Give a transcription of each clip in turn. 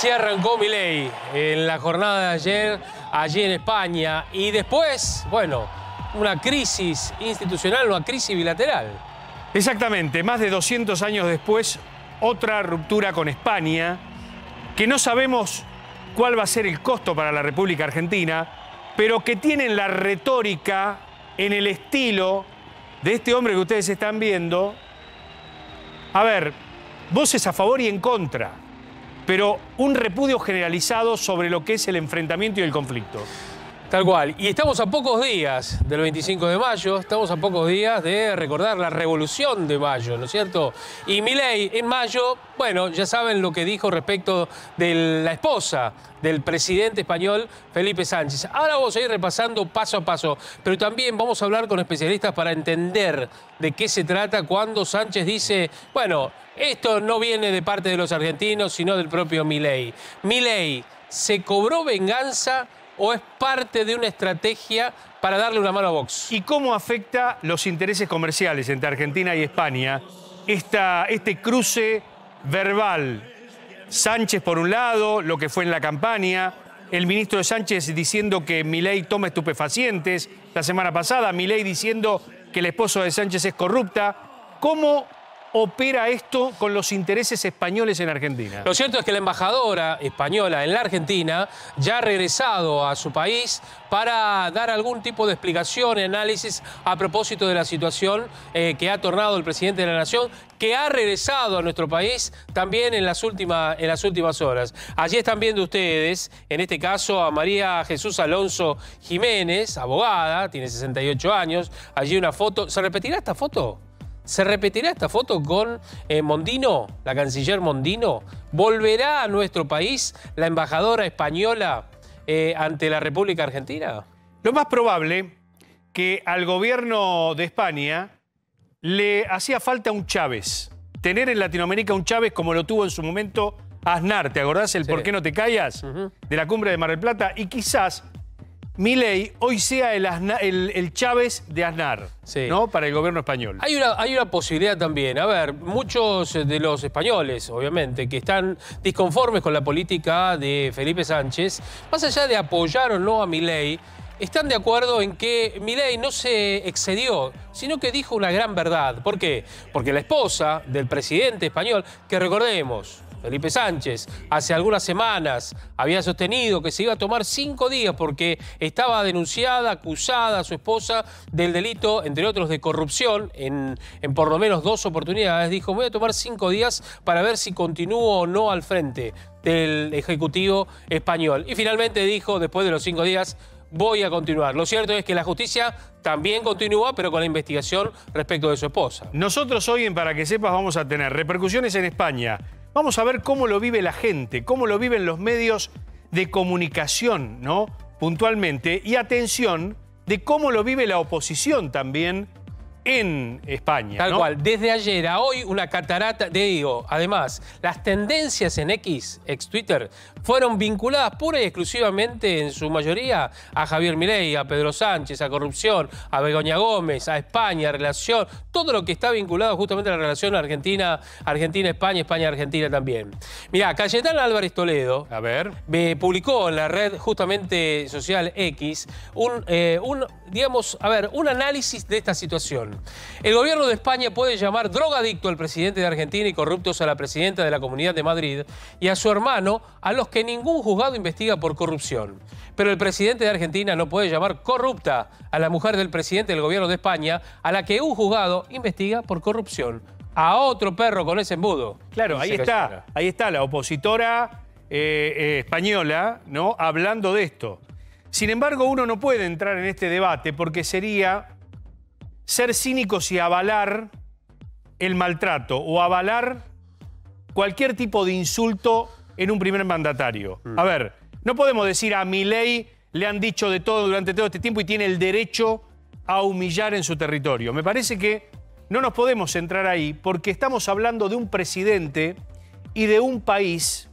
así arrancó Milei en la jornada de ayer, allí en España. Y después, bueno, una crisis institucional, una crisis bilateral. Exactamente, más de 200 años después, otra ruptura con España, que no sabemos cuál va a ser el costo para la República Argentina, pero que tienen la retórica en el estilo de este hombre que ustedes están viendo. A ver, voces a favor y en contra, pero un repudio generalizado sobre lo que es el enfrentamiento y el conflicto. Tal cual. Y estamos a pocos días del 25 de mayo, estamos a pocos días de recordar la revolución de mayo, ¿no es cierto? Y Milei en mayo, bueno, ya saben lo que dijo respecto de la esposa del presidente español Felipe Sánchez. Ahora vamos a ir repasando paso a paso, pero también vamos a hablar con especialistas para entender de qué se trata cuando Sánchez dice, bueno, esto no viene de parte de los argentinos, sino del propio Milei. Milei se cobró venganza o es parte de una estrategia para darle una mano a Vox? ¿Y cómo afecta los intereses comerciales entre Argentina y España esta, este cruce verbal? Sánchez por un lado, lo que fue en la campaña, el ministro de Sánchez diciendo que Milei toma estupefacientes la semana pasada, Milei diciendo que el esposo de Sánchez es corrupta. ¿Cómo opera esto con los intereses españoles en Argentina? Lo cierto es que la embajadora española en la Argentina ya ha regresado a su país para dar algún tipo de explicación análisis a propósito de la situación eh, que ha tornado el presidente de la Nación, que ha regresado a nuestro país también en las, en las últimas horas. Allí están viendo ustedes, en este caso, a María Jesús Alonso Jiménez, abogada, tiene 68 años. Allí una foto. ¿Se repetirá esta foto? ¿Se repetirá esta foto con eh, Mondino, la canciller Mondino? ¿Volverá a nuestro país la embajadora española eh, ante la República Argentina? Lo más probable que al gobierno de España le hacía falta un Chávez. Tener en Latinoamérica un Chávez como lo tuvo en su momento Aznar. ¿Te acordás el por qué no te callas? De la cumbre de Mar del Plata. Y quizás Milei hoy sea el, Chávez de Aznar, ¿no? Para el gobierno español. Hay una, hay una posibilidad también. A ver, muchos de los españoles, obviamente, que están disconformes con la política de Felipe Sánchez, más allá de apoyar o no a Milei, están de acuerdo en que Milei no se excedió, sino que dijo una gran verdad. ¿Por qué? Porque la esposa del presidente español, que recordemos, Felipe Sánchez, hace algunas semanas había sostenido que se iba a tomar cinco días porque estaba denunciada, acusada a su esposa del delito, entre otros, de corrupción en, por lo menos dos oportunidades. Dijo, voy a tomar cinco días para ver si continúo o no al frente del Ejecutivo español. Y finalmente dijo, después de los cinco días, voy a continuar. Lo cierto es que la justicia también continúa, pero con la investigación respecto de su esposa. Nosotros hoy en Para que sepas vamos a tener repercusiones en España Vamos a ver cómo lo vive la gente, cómo lo viven los medios de comunicación, ¿no? Puntualmente. Y atención de cómo lo vive la oposición también en España. Tal cual. Desde ayer a hoy, una catarata, de digo, además, las tendencias en X, ex Twitter, fueron vinculadas pura y exclusivamente, en su mayoría, a Javier Milei, a Pedro Sánchez, a corrupción, a Begoña Gómez, a España, relación, todo lo que está vinculado justamente a la relación Argentina, Argentina-España, España-Argentina también. Mirá, Cayetana Álvarez Toledo, a ver, me publicó en la red justamente social X un, eh, un, digamos, a ver, un análisis de esta situación. El gobierno de España puede llamar drogadicto al presidente de Argentina y corruptos a la presidenta de la Comunidad de Madrid y a su hermano, a los que ningún juzgado investiga por corrupción. Pero el presidente de Argentina no puede llamar corrupta a la mujer del presidente del gobierno de España, a la que un juzgado investiga por corrupción. A otro perro con ese embudo. Claro, ahí está, ahí está la opositora eh, eh, española, ¿no? Hablando de esto. Sin embargo, uno no puede entrar en este debate porque sería ser cínicos y avalar el maltrato o avalar cualquier tipo de insulto en un primer mandatario. Mm. A ver, no podemos decir a mi ley le han dicho de todo durante todo este tiempo y tiene el derecho a humillar en su territorio. Me parece que no nos podemos centrar ahí porque estamos hablando de un presidente y de un país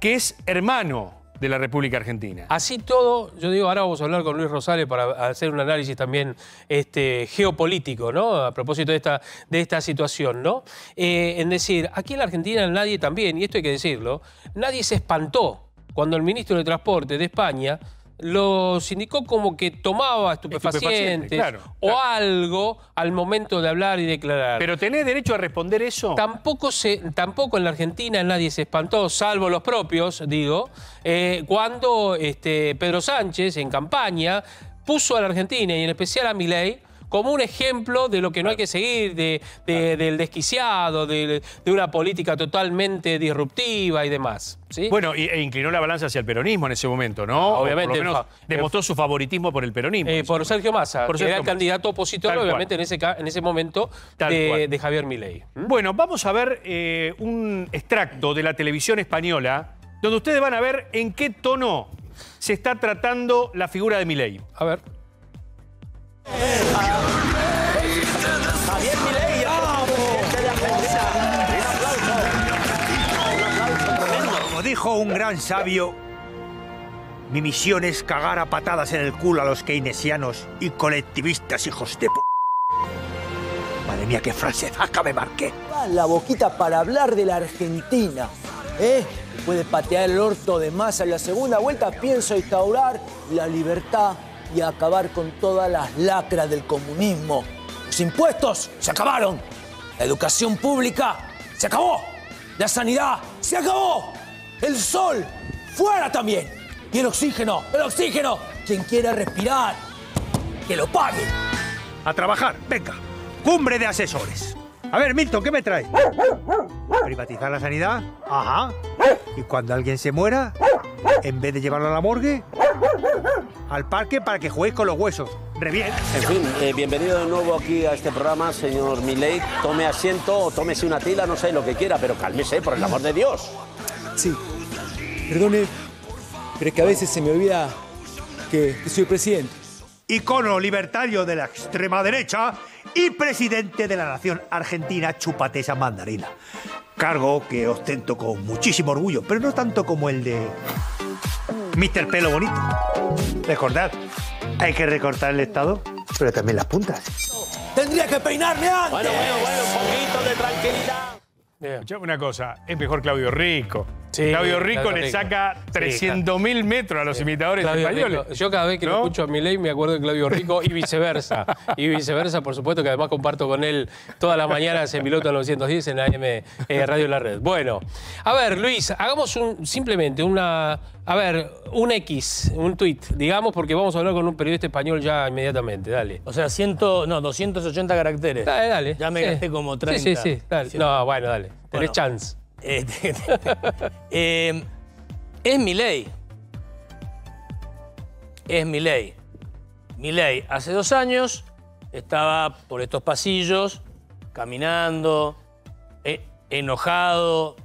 que es hermano de la República Argentina. Así todo, yo digo, ahora vamos a hablar con Luis Rosales para hacer un análisis también este, geopolítico, ¿no? A propósito de esta, de esta situación, ¿no? Eh, en decir, aquí en la Argentina nadie también, y esto hay que decirlo, nadie se espantó cuando el ministro de Transporte de España los indicó como que tomaba estupefacientes Estupefacientes, claro, o claro. algo al momento de hablar y declarar. Pero tenés derecho a responder eso. Tampoco, se, tampoco en la Argentina nadie se espantó, salvo los propios, digo, eh, cuando este, Pedro Sánchez, en campaña, puso a la Argentina y en especial a Milei como un ejemplo de lo que no hay que seguir, de, de- del desquiciado, de, de una política totalmente disruptiva y demás. ¿sí? Bueno, e inclinó la balanza hacia el peronismo en ese momento, ¿no? Obviamente, Por lo menos fa- demostró su favoritismo por el peronismo. Eh, por Sergio Massa, Por que Sergio era el Massa. candidato opositor, Tal cual. obviamente, en ese, en ese momento de Javier Milei. Bueno, vamos a ver eh, un extracto de la televisión española donde ustedes van a ver en qué tono se está tratando la figura de Milei. A ver. Aplauso tremendo. Como dijo un gran sabio, mi misión es cagar a patadas en el culo a los keynesianos y colectivistas hijos de p. Madre mía, qué frase zaca me marqué. la boquita para hablar de la Argentina. ¿Eh? Después de patear el orto de masa en la segunda vuelta, pienso instaurar la libertad y acabar con todas las lacras del comunismo. Los impuestos se acabaron. La educación pública se acabó. La sanidad se acabó. El sol fuera también. Y el oxígeno, el oxígeno. Quien quiera respirar, que lo pague. A trabajar, venga. Cumbre de asesores. A ver, Milton, ¿qué me traes? ¿Privatizar la sanidad? Ajá. ¿Y cuando alguien se muera, en vez de llevarlo a la morgue, al parque para que jueguéis con los huesos? Re bien. En fin, eh, bienvenido de nuevo aquí a este programa, señor Milei. Tome asiento o tómese una tila, no sé lo que quiera, pero cálmese, por el amor de Dios. Sí. Perdone, pero es que a veces se me olvida que, que soy presidente. Icono libertario de la extrema derecha y presidente de la nación argentina, chúpate esa mandarina. Cargo que ostento con muchísimo orgullo, pero no tanto como el de Mr. Pelo Bonito. Recordad, hay que recortar el Estado, pero también las puntas. Tendría que peinarme antes. Bueno, bueno, bueno, un poquito de tranquilidad. Escuchame una cosa, es mejor Claudio Rico. Sí, Claudio Rico Claudio le Rico. saca Sí, 300.000 metros a los imitadores Claudio españoles. Rico. Yo cada vez que lo escucho a Milei me acuerdo de Claudio Rico y viceversa. y viceversa, por supuesto, que además comparto con él todas las mañanas en Piloto 910 en AM eh, Radio La Red. Bueno, a ver, Luis, hagamos un, simplemente una, a ver, un X, un tweet, digamos, porque vamos a hablar con un periodista español ya inmediatamente. Dale. O sea, 100, no, 280 caracteres. Dale, dale. Ya me Sí. gasté como 30. Sí, sí, sí. Dale. No, bueno, dale. Tenés Bueno. chance. Eh, eh, es mi ley. Es mi ley. Mi ley hace dos años estaba por estos pasillos, caminando, eh, enojado,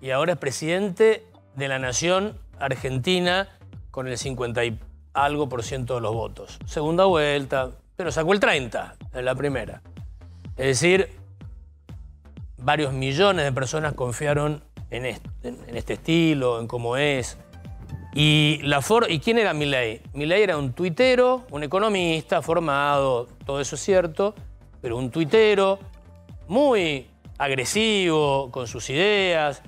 y ahora es presidente de la nación argentina con el 50 y algo por ciento de los votos. Segunda vuelta, pero sacó el 30 en la primera. Es decir, varios millones de personas confiaron en este, en- este estilo, en cómo es. Y, la for- ¿Y quién era Milei? Milei era un tuitero, un economista formado, todo eso es cierto, pero un tuitero muy agresivo con sus ideas,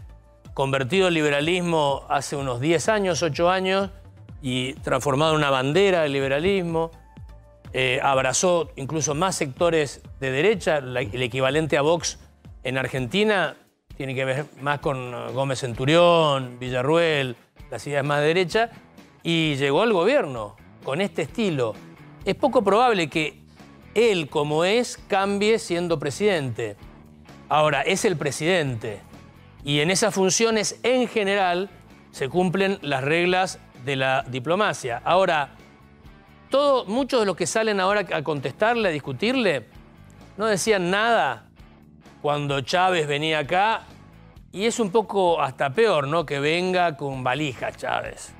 convertido al liberalismo hace unos 10 años, 8 años, y transformado en una bandera del liberalismo. Eh, abrazó incluso más sectores de derecha, el equivalente a Vox en Argentina tiene que ver más con eh, Gómez Centurión, Villarruel, las ideas más de derecha, y llegó al gobierno con este estilo. Es poco probable que él, como es, cambie siendo presidente. Ahora, es el presidente. Y en esas funciones, en general, se cumplen las reglas de la diplomacia. Ahora, todo, muchos de los que salen ahora a contestarle, a discutirle, no decían nada cuando Chávez venía acá. Y es un poco hasta peor, ¿no? Que venga con valija Chávez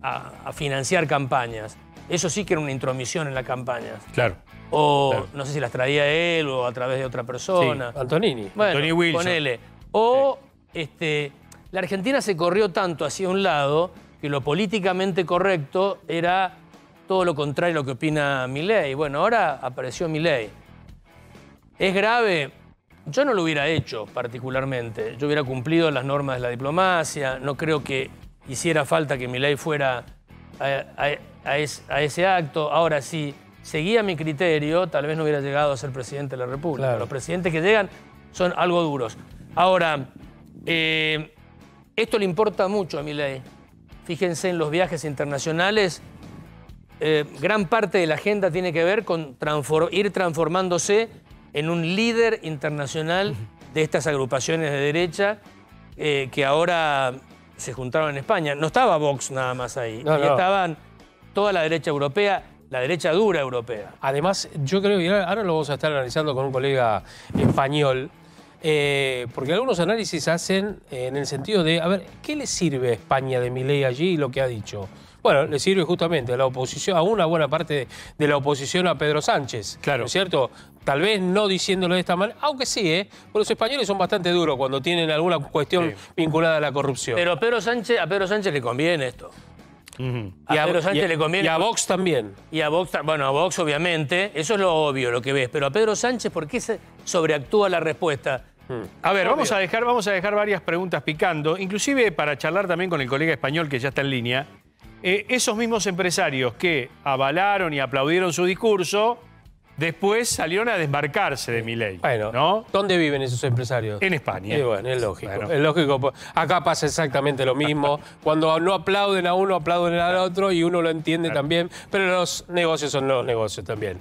a, a financiar campañas. Eso sí que era una intromisión en las campañas. Claro. O Claro. no sé si las traía él o a través de otra persona. Antonini. Bueno, Anthony Wilson. ponele. O este, la Argentina se corrió tanto hacia un lado que lo políticamente correcto era todo lo contrario a lo que opina Milei. Bueno, ahora apareció Milei. ¿Es grave? Yo no lo hubiera hecho particularmente. Yo hubiera cumplido las normas de la diplomacia. No creo que hiciera falta que Milei fuera a, a- a es- a ese acto. Ahora, si seguía mi criterio, tal vez no hubiera llegado a ser presidente de la República. Claro. Los presidentes que llegan son algo duros. Ahora, eh, esto le importa mucho a Milei. Fíjense en los viajes internacionales. eh, gran parte de la agenda tiene que ver con ir transformándose en un líder internacional de estas agrupaciones de derecha eh, que ahora se juntaron en España. No estaba Vox nada más ahí. No, no. estaban toda la derecha europea, la derecha dura europea. Además, yo creo que ahora lo vamos a estar analizando con un colega español, eh, porque algunos análisis hacen en el sentido de, a ver, ¿qué le sirve a España de Milei allí y lo que ha dicho? Bueno, le sirve justamente a la oposición, a una buena parte de la oposición a Pedro Sánchez. Claro. ¿No es cierto? Tal vez no diciéndolo de esta manera, aunque sí, ¿eh? Porque los españoles son bastante duros cuando tienen alguna cuestión vinculada a la corrupción. Pero a Pedro Sánchez, a Pedro Sánchez le conviene esto. A y a, Pedro Sánchez y a- le conviene. y a Vox también. Y a Vox, bueno, a Vox obviamente, eso es lo obvio, lo que ves. Pero a Pedro Sánchez, ¿por qué se sobreactúa la respuesta? A ver, vamos a, dejar, vamos a dejar varias preguntas picando, inclusive para charlar también con el colega español que ya está en línea. Eh, esos mismos empresarios que avalaron y aplaudieron su discurso, después salieron a desmarcarse de mi ley. Bueno, ¿no? ¿dónde viven esos empresarios? En España. Y bueno, es lógico. Bueno. Es lógico. Acá pasa exactamente lo mismo. Cuando no aplauden a uno, aplauden al otro y uno lo entiende también. Pero los negocios son los negocios también.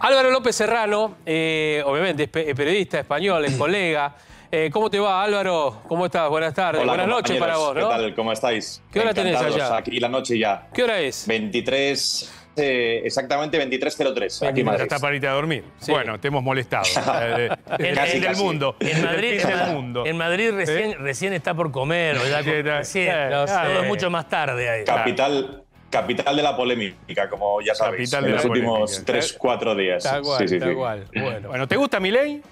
Álvaro López Serrano, eh, obviamente es pe- periodista español, es colega. Eh, ¿Cómo te va, Álvaro? ¿Cómo estás? Buenas tardes. Hola, Buenas noches para vos, ¿no? ¿Qué tal? ¿Cómo estáis? ¿Qué hora tenés allá? Aquí la noche ya. ¿Qué hora es? 23, eh, exactamente 23.03. Aquí en Madrid. está para irte a dormir. Sí. Bueno, te hemos molestado. Eh, el Casi, fin del casi. mundo. En Madrid, el fin del mundo. en Madrid recién, ¿Eh? recién está por comer, está- recién. eh, No, claro. todo es mucho más tarde ahí. Capital, capital de la polémica, como ya sabéis, Capital en de los la últimos polémica. 3, 4 días. Tal cual, Sí, sí, tal sí. cual. Bueno. Bueno, ¿te gusta mi ley?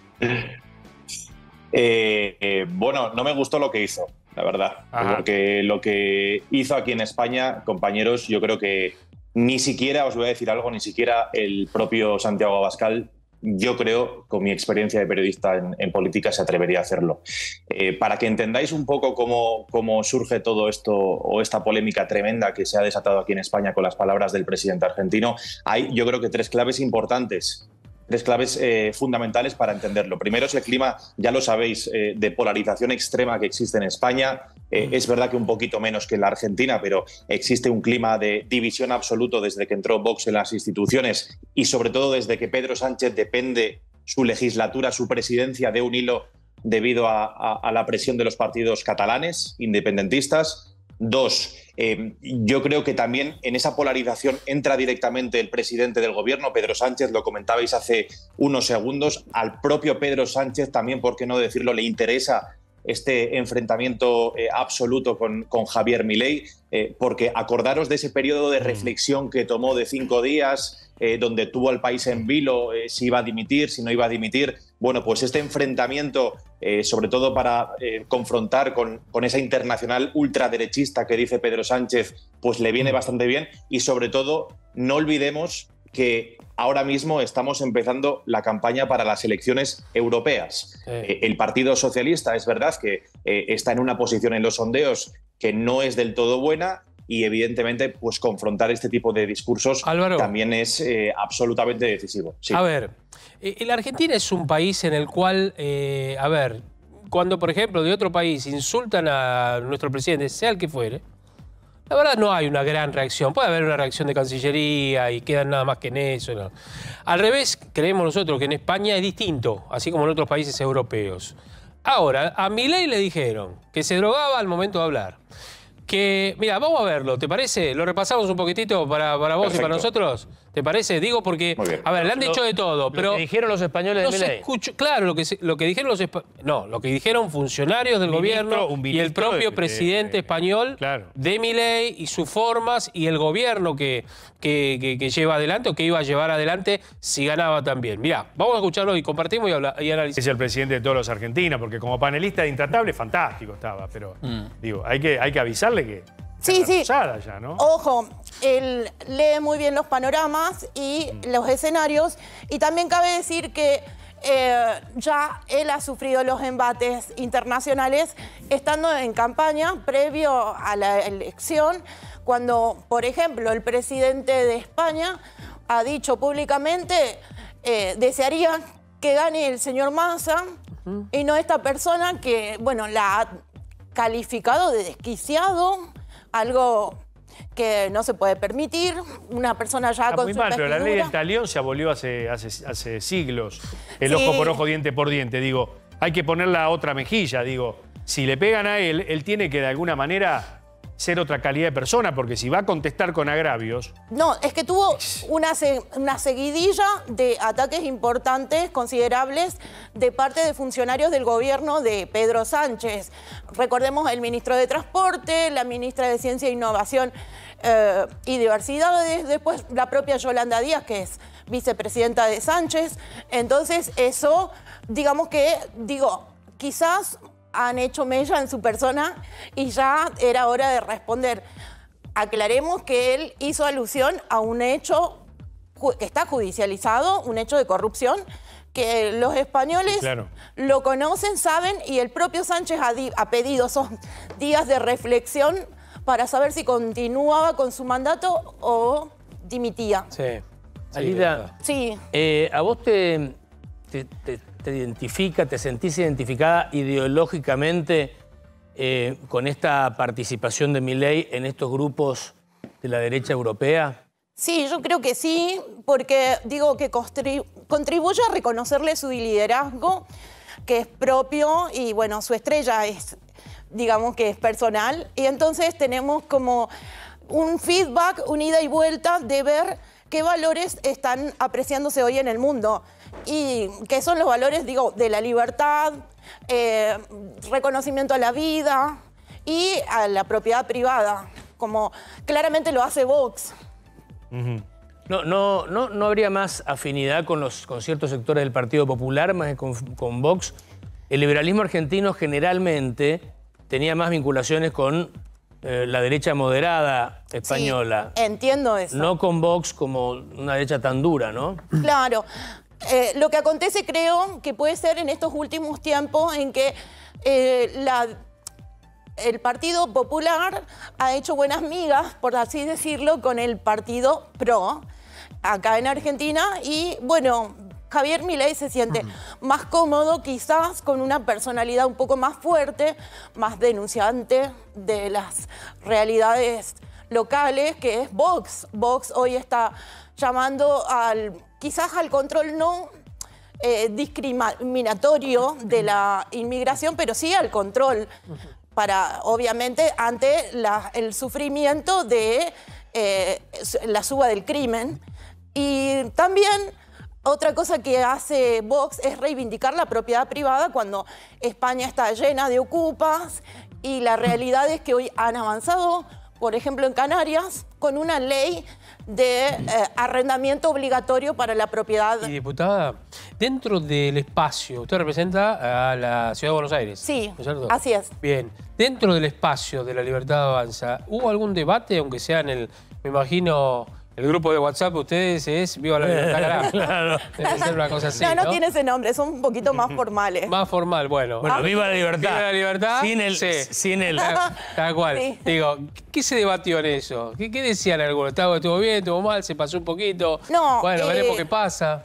Eh, eh, bueno, no me gustó lo que hizo, la verdad. Ajá. Porque lo que hizo aquí en España, compañeros, yo creo que ni siquiera, os voy a decir algo, ni siquiera el propio Santiago Abascal, yo creo, con mi experiencia de periodista en, política, se atrevería a hacerlo. Eh, para que entendáis un poco cómo, cómo surge todo esto o esta polémica tremenda que se ha desatado aquí en España con las palabras del presidente argentino, hay yo creo que tres claves importantes tres claves eh, fundamentales para entenderlo. Primero es el clima, ya lo sabéis, eh, de polarización extrema que existe en España. Eh, es verdad que un poquito menos que en la Argentina, pero existe un clima de división absoluto desde que entró Vox en las instituciones y sobre todo desde que Pedro Sánchez depende su legislatura, su presidencia de un hilo debido a, a- a la presión de los partidos catalanes, independentistas. Dos, eh, yo creo que también en esa polarización entra directamente el presidente del gobierno, Pedro Sánchez, lo comentabais hace unos segundos, al propio Pedro Sánchez también, por qué no decirlo, le interesa este enfrentamiento eh, absoluto con, con Javier Milei, eh, porque acordaros de ese periodo de reflexión que tomó de cinco días, eh, donde tuvo al país en vilo, si iba a dimitir, si no iba a dimitir. Bueno, pues este enfrentamiento, sobre todo para confrontar con, con esa internacional ultraderechista que dice Pedro Sánchez, pues le viene bastante bien y sobre todo no olvidemos que ahora mismo estamos empezando la campaña para las elecciones europeas. Sí. Eh, el Partido Socialista es verdad que eh, está en una posición en los sondeos que no es del todo buena y evidentemente pues confrontar este tipo de discursos Álvaro. también es eh, absolutamente decisivo. Sí. A ver, la Argentina es un país en el cual, eh, a ver, cuando por ejemplo de otro país insultan a nuestro presidente, sea el que fuere, la verdad no hay una gran reacción. Puede haber una reacción de Cancillería y quedan nada más que en eso. ¿no? Al revés, creemos nosotros que en España es distinto, así como en otros países europeos. Ahora, a Milei le dijeron que se drogaba al momento de hablar. Que, mira, vamos a verlo, ¿te parece? Lo repasamos un poquitito para, para vos y para nosotros. ¿Te parece? Digo porque, Muy bien. a ver, le han dicho de todo, Lo pero que dijeron los españoles no de se escuchó, claro, lo que, lo que dijeron los espa- no, lo que dijeron funcionarios del Ministro, gobierno y el propio de- presidente de- español claro. de Milei y sus formas y el gobierno que, que, que- que lleva adelante o que iba a llevar adelante si ganaba también. Mirá, vamos a escucharlo y compartimos y, habla- y analizamos. Es el presidente de todos los argentinos, porque como panelista de Intratable, fantástico estaba, pero digo, hay que, hay que avisarle que Sí, sí. engatusada ya, ¿no? Ojo, él lee muy bien los panoramas y los escenarios. Y también cabe decir que eh, ya él ha sufrido los embates internacionales estando en campaña previo a la elección, cuando, por ejemplo, el presidente de España ha dicho públicamente, eh, desearía que gane el señor Massa y no esta persona que, bueno, la ha calificado de desquiciado, algo que no se puede permitir, una persona ya Está con muy su mal, pero la ley del talión se abolió hace, hace, hace siglos. El Sí. ojo por ojo, diente por diente. Digo, hay que poner la otra mejilla. Digo, si le pegan a él, él tiene que de alguna manera ser otra calidad de persona, porque si va a contestar con agravios, No, es que tuvo una, se- una seguidilla de ataques importantes, considerables, de parte de funcionarios del gobierno de Pedro Sánchez. Recordemos el ministro de Transporte, la ministra de Ciencia e Innovación eh, y Diversidades, después la propia Yolanda Díaz, que es vicepresidenta de Sánchez. Entonces, eso, digamos que, digo, quizás han hecho mella en su persona y ya era hora de responder. Aclaremos que él hizo alusión a un hecho que está judicializado, un hecho de corrupción, que los españoles Claro. lo conocen, saben, y el propio Sánchez ha, di- ha pedido esos días de reflexión para saber si continuaba con su mandato o dimitía. Sí. Sí, Alida, Sí, eh, ¿a vos te, te, te- te identifica, te sentís identificada ideológicamente eh, con esta participación de Milei en estos grupos de la derecha europea? Sí, yo creo que sí, porque digo que contribuye a reconocerle su liderazgo, que es propio y bueno, su estrella es, digamos que es personal. Y entonces tenemos como un feedback, una ida y vuelta de ver qué valores están apreciándose hoy en el mundo. Y qué son los valores, digo, de la libertad, eh, reconocimiento a la vida y a la propiedad privada, como claramente lo hace Vox. No, no, no, no habría más afinidad con, los, con ciertos sectores del Partido Popular, más que con, con Vox. El liberalismo argentino generalmente tenía más vinculaciones con eh, la derecha moderada española, Sí, entiendo eso. no con Vox como una derecha tan dura, ¿no? Claro. Eh, lo que acontece creo que puede ser en estos últimos tiempos en que eh, la- el Partido Popular ha hecho buenas migas, por así decirlo, con el Partido PRO acá en Argentina y bueno, Javier Milei se siente más cómodo quizás con una personalidad un poco más fuerte, más denunciante de las realidades locales, que es Vox. Vox hoy está llamando al, quizás al control no eh, discriminatorio de la inmigración, pero sí al control para, obviamente, ante el sufrimiento de eh, la suba del crimen. Y también otra cosa que hace Vox es reivindicar la propiedad privada cuando España está llena de ocupas y la realidad es que hoy han avanzado, por ejemplo, en Canarias, con una ley de eh, arrendamiento obligatorio para la propiedad. Y diputada, dentro del espacio, usted representa a la Ciudad de Buenos Aires. Sí, ¿no es cierto? así es. Bien, dentro del espacio de la libertad avanza, ¿hubo algún debate, aunque sea en el, me imagino, el grupo de WhatsApp de ustedes es Viva la Libertad? Claro. Debe ser una cosa así, no, ¿no? no tiene ese nombre, son un poquito más formales. Más formal, bueno. Bueno, viva la libertad. Viva la libertad. Sin el, Sí. sin el, Tal, cual. Sí. Digo, ¿qué se debatió en eso? ¿Qué, qué decían algunos? ¿Estuvo, ¿Estuvo bien? ¿Estuvo mal? ¿Se pasó un poquito? No, Bueno, eh, veremos qué pasa.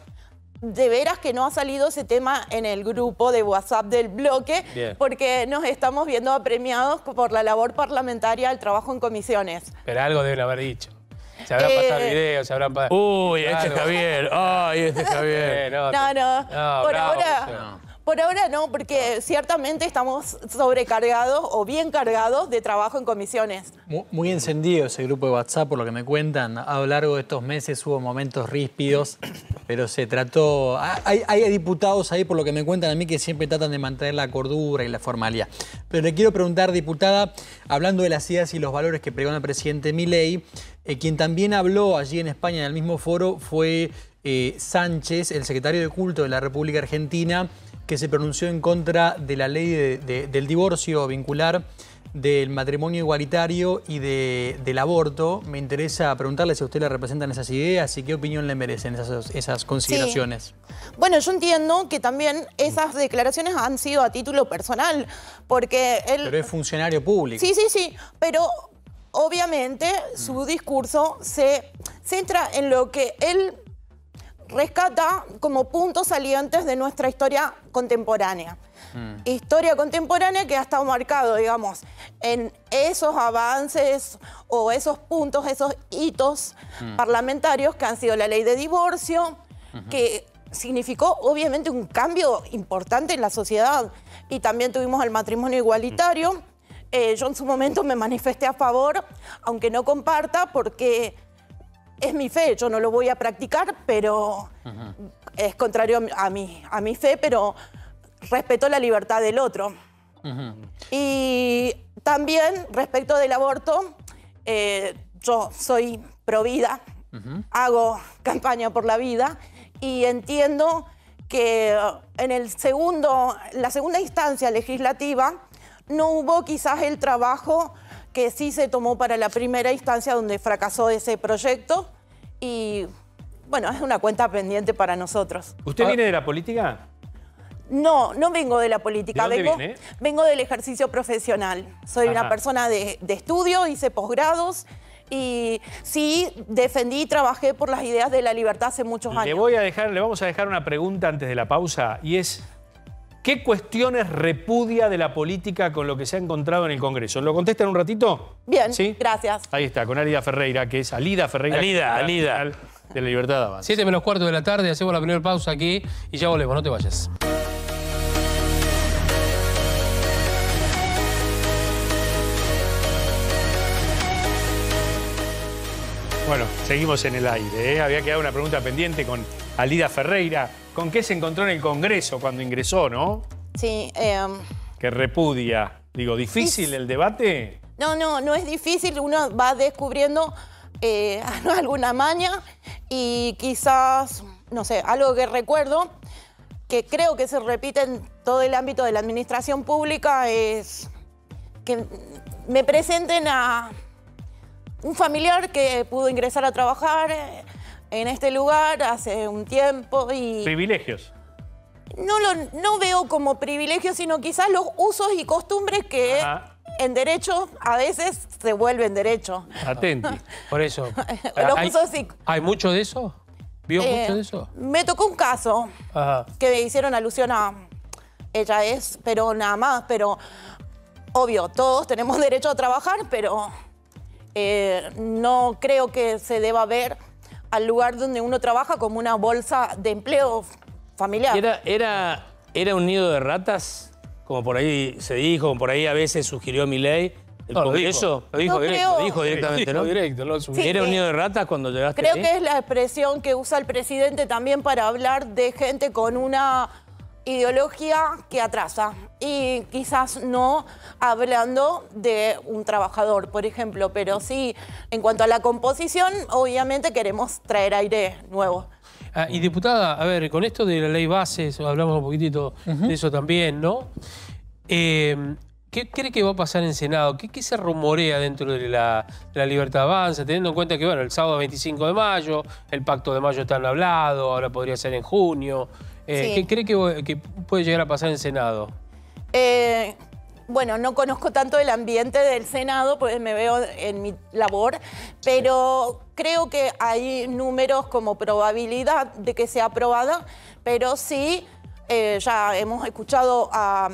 de veras que no ha salido ese tema en el grupo de WhatsApp del bloque, Bien. porque nos estamos viendo apremiados por la labor parlamentaria, el trabajo en comisiones. Pero algo deben haber dicho. Se habrán Eh, pasado videos, se habrán pasado. Uy, este es Claro. Javier. Ay, este es Javier. Eh, no, No, no, No, por bravo, ahora. Por ahora no, porque ciertamente estamos sobrecargados o bien cargados de trabajo en comisiones. Mu- Muy encendido ese grupo de WhatsApp, por lo que me cuentan. A lo largo de estos meses hubo momentos ríspidos, pero se trató. Hay, hay diputados ahí, por lo que me cuentan a mí, que siempre tratan de mantener la cordura y la formalidad. Pero le quiero preguntar, diputada, hablando de las ideas y los valores que pregona el presidente Milei, eh, quien también habló allí en España en el mismo foro fue eh, Sánchez, el secretario de culto de la República Argentina, que se pronunció en contra de la ley de- de- del divorcio vincular del matrimonio igualitario y de- del aborto, me interesa preguntarle si a usted le representan esas ideas y qué opinión le merecen esas, esas consideraciones. Bueno, yo entiendo que también esas declaraciones han sido a título personal, porque él... Pero es funcionario público. Sí, sí, sí, pero obviamente su discurso se centra en lo que él rescata como puntos salientes de nuestra historia contemporánea. Historia contemporánea que ha estado marcado, digamos, en esos avances o esos puntos, esos hitos Mm. parlamentarios que han sido la ley de divorcio, que significó obviamente un cambio importante en la sociedad. Y también tuvimos el matrimonio igualitario. Eh, yo en su momento me manifesté a favor, aunque no comparta, porque es mi fe, yo no lo voy a practicar, pero es contrario a mi- a mi, fe, pero respeto la libertad del otro. Y también respecto del aborto, eh, yo soy pro vida, hago campaña por la vida y entiendo que en el segundo, la segunda instancia legislativa no hubo quizás el trabajo que sí se tomó para la primera instancia donde fracasó ese proyecto y bueno, es una cuenta pendiente para nosotros. ¿Usted viene de la política? No, no vengo de la política, ¿De dónde vengo, viene? vengo del ejercicio profesional. Soy Ajá. una persona de, de estudio, hice posgrados y sí defendí y trabajé por las ideas de la libertad hace muchos Le años. voy a dejar, le vamos a dejar una pregunta antes de la pausa y es ¿qué cuestiones repudia de la política con lo que se ha encontrado en el Congreso? ¿Lo contesta en un ratito? Bien, ¿Sí? gracias. Ahí está, con Alida Ferreira, que es Alida Ferreira. Alida, Alida. De la Libertad de Avance. 7 menos cuarto de la tarde, hacemos la primera pausa aquí y ya volvemos, no te vayas. Bueno, seguimos en el aire. ¿eh? Había quedado una pregunta pendiente con Alida Ferreira. ¿Con qué se encontró en el Congreso cuando ingresó, no? Sí, em, Que repudia. Digo, ¿difícil el debate? no, no, no es difícil, uno va descubriendo eh, alguna maña y quizás, no sé, algo que recuerdo, que creo que se repite en todo el ámbito de la administración pública, es que me presenten a un familiar que pudo ingresar a trabajar eh, en este lugar hace un tiempo y Privilegios. no lo no veo como privilegio, sino quizás los usos y costumbres que Ajá. en derecho a veces se vuelven derecho. Atenti. Por eso. Los ¿Hay, usos y- ¿Hay mucho de eso? ¿Vio Eh, mucho de eso? Me tocó un caso Ajá. que me hicieron alusión a ella es, pero nada más, pero obvio, todos tenemos derecho a trabajar, pero eh, no creo que se deba ver al lugar donde uno trabaja como una bolsa de empleo familiar. ¿Era, era, ¿Era un nido de ratas? Como por ahí se dijo, como por ahí a veces sugirió mi ley. ¿El No, lo Congreso? dijo, lo dijo No directo. creo- Lo dijo directamente, Lo ¿no? directo, lo. Sí, ¿Era un eh, nido de ratas cuando llegaste Creo ahí? que es la expresión que usa el presidente también para hablar de gente con una ideología que atrasa y quizás no hablando de un trabajador, por ejemplo, pero sí, en cuanto a la composición, obviamente queremos traer aire nuevo. Ah, y diputada, a ver, con esto de la ley bases, hablamos un poquitito de eso también, ¿no? Eh, ¿Qué cree que va a pasar en Senado? ¿Qué, qué se rumorea dentro de la, de la libertad avanza? Teniendo en cuenta que, bueno, el sábado 25 de mayo, el pacto de mayo está en hablado, ahora podría ser en junio. Eh, Sí. ¿Qué cree que, que puede llegar a pasar en Senado? Eh, bueno, no conozco tanto el ambiente del Senado, pues me veo en mi labor, pero creo que hay números como probabilidad de que sea aprobada, pero sí, eh, ya hemos escuchado a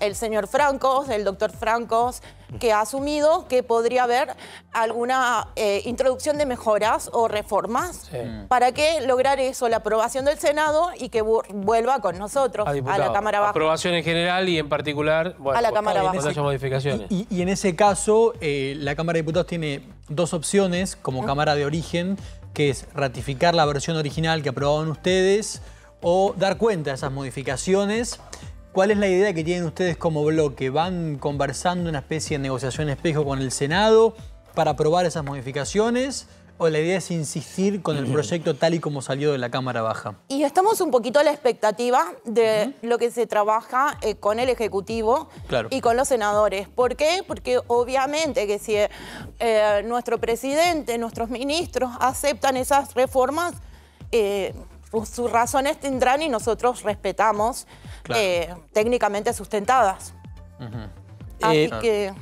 el señor Francos, el doctor Francos, que ha asumido que podría haber alguna eh, introducción de mejoras o reformas para que lograr eso, la aprobación del Senado y que vu- vuelva con nosotros Ah, a, diputado. la Cámara Baja. Aprobación en general y en particular, bueno, A la Cámara Baja. haya modificaciones. Y, y en ese caso, eh, la Cámara de Diputados tiene dos opciones como Cámara de Origen, que es ratificar la versión original que aprobaron ustedes o dar cuenta de esas modificaciones. ¿Cuál es la idea que tienen ustedes como bloque? ¿Van conversando una especie de negociación espejo con el Senado para aprobar esas modificaciones? o la idea es insistir con el proyecto tal y como salió de la Cámara Baja? Y estamos un poquito a la expectativa de lo que se trabaja eh, con el Ejecutivo Claro. y con los senadores. ¿Por qué? Porque obviamente que si eh, nuestro presidente, nuestros ministros aceptan esas reformas, eh, sus razones tendrán y nosotros respetamos Claro. eh, técnicamente sustentadas. Así Eh, que...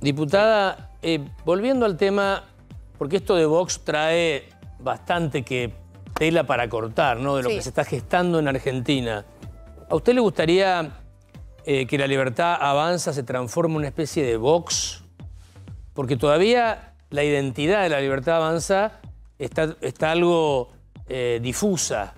Diputada, eh, volviendo al tema, porque esto de Vox trae bastante que tela para cortar, ¿no? De lo Sí. que se está gestando en Argentina. ¿A usted le gustaría que la libertad avanza se transforme en una especie de Vox? Porque todavía la identidad de la libertad avanza está, está algo difusa.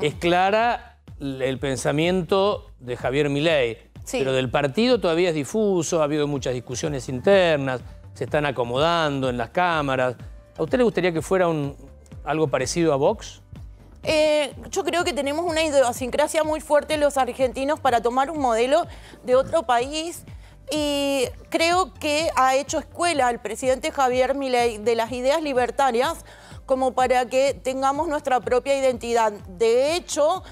Es clara el pensamiento de Javier Milei, Sí. pero del partido todavía es difuso, ha habido muchas discusiones internas, se están acomodando en las cámaras. ¿A usted le gustaría que fuera un, algo parecido a Vox? Eh, yo creo que tenemos una idiosincrasia muy fuerte los argentinos para tomar un modelo de otro país y creo que ha hecho escuela el presidente Javier Milei de las ideas libertarias como para que tengamos nuestra propia identidad. De hecho,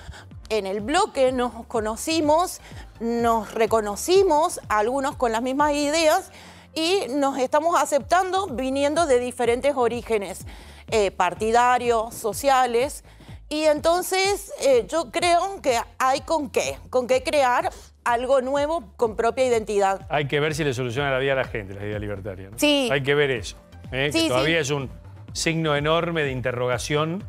en el bloque nos conocimos, nos reconocimos, algunos con las mismas ideas, y nos estamos aceptando viniendo de diferentes orígenes eh, partidarios, sociales. Y entonces eh, yo creo que hay con qué, con qué crear algo nuevo con propia identidad. Hay que ver si le soluciona la vida a la gente, la idea libertaria. ¿no? Sí. Hay que ver eso. ¿eh? Sí, que todavía sí. es un signo enorme de interrogación,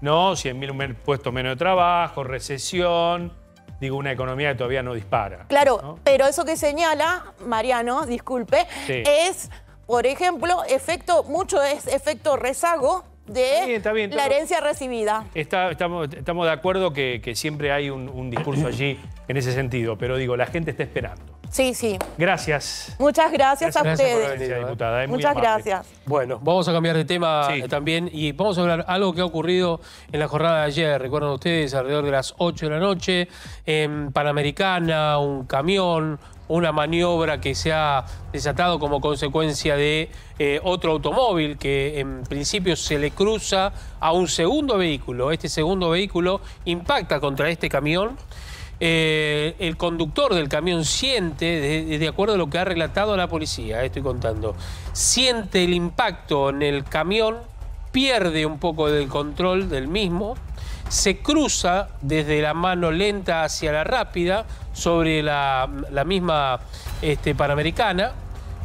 ¿no? 100.000 men- puestos menos de trabajo, recesión, digo, una economía que todavía no dispara. Claro, ¿no? pero eso que señala, Mariano, disculpe, Sí. es, por ejemplo, efecto, mucho es efecto rezago de Está bien, está bien, la herencia recibida. Está- estamos, estamos de acuerdo que, que siempre hay un, un discurso allí en ese sentido, pero digo, la gente está esperando. Sí, sí. Gracias. Muchas gracias, a Gracias por ustedes. venir. Gracias, diputada. es muy Muchas gracias. Bueno, vamos a cambiar de tema Sí. eh, también y vamos a hablar algo que ha ocurrido en la jornada de ayer. Recuerdan ustedes, alrededor de las 8 de la noche, en Panamericana, un camión, una maniobra que se ha desatado como consecuencia de eh, otro automóvil que en principio se le cruza a un segundo vehículo. Este segundo vehículo impacta contra este camión. Eh, el conductor del camión siente, de, de acuerdo a lo que ha relatado la policía, eh, estoy contando, siente el impacto en el camión, pierde un poco del control del mismo, se cruza desde la mano lenta hacia la rápida sobre la, la misma este, Panamericana,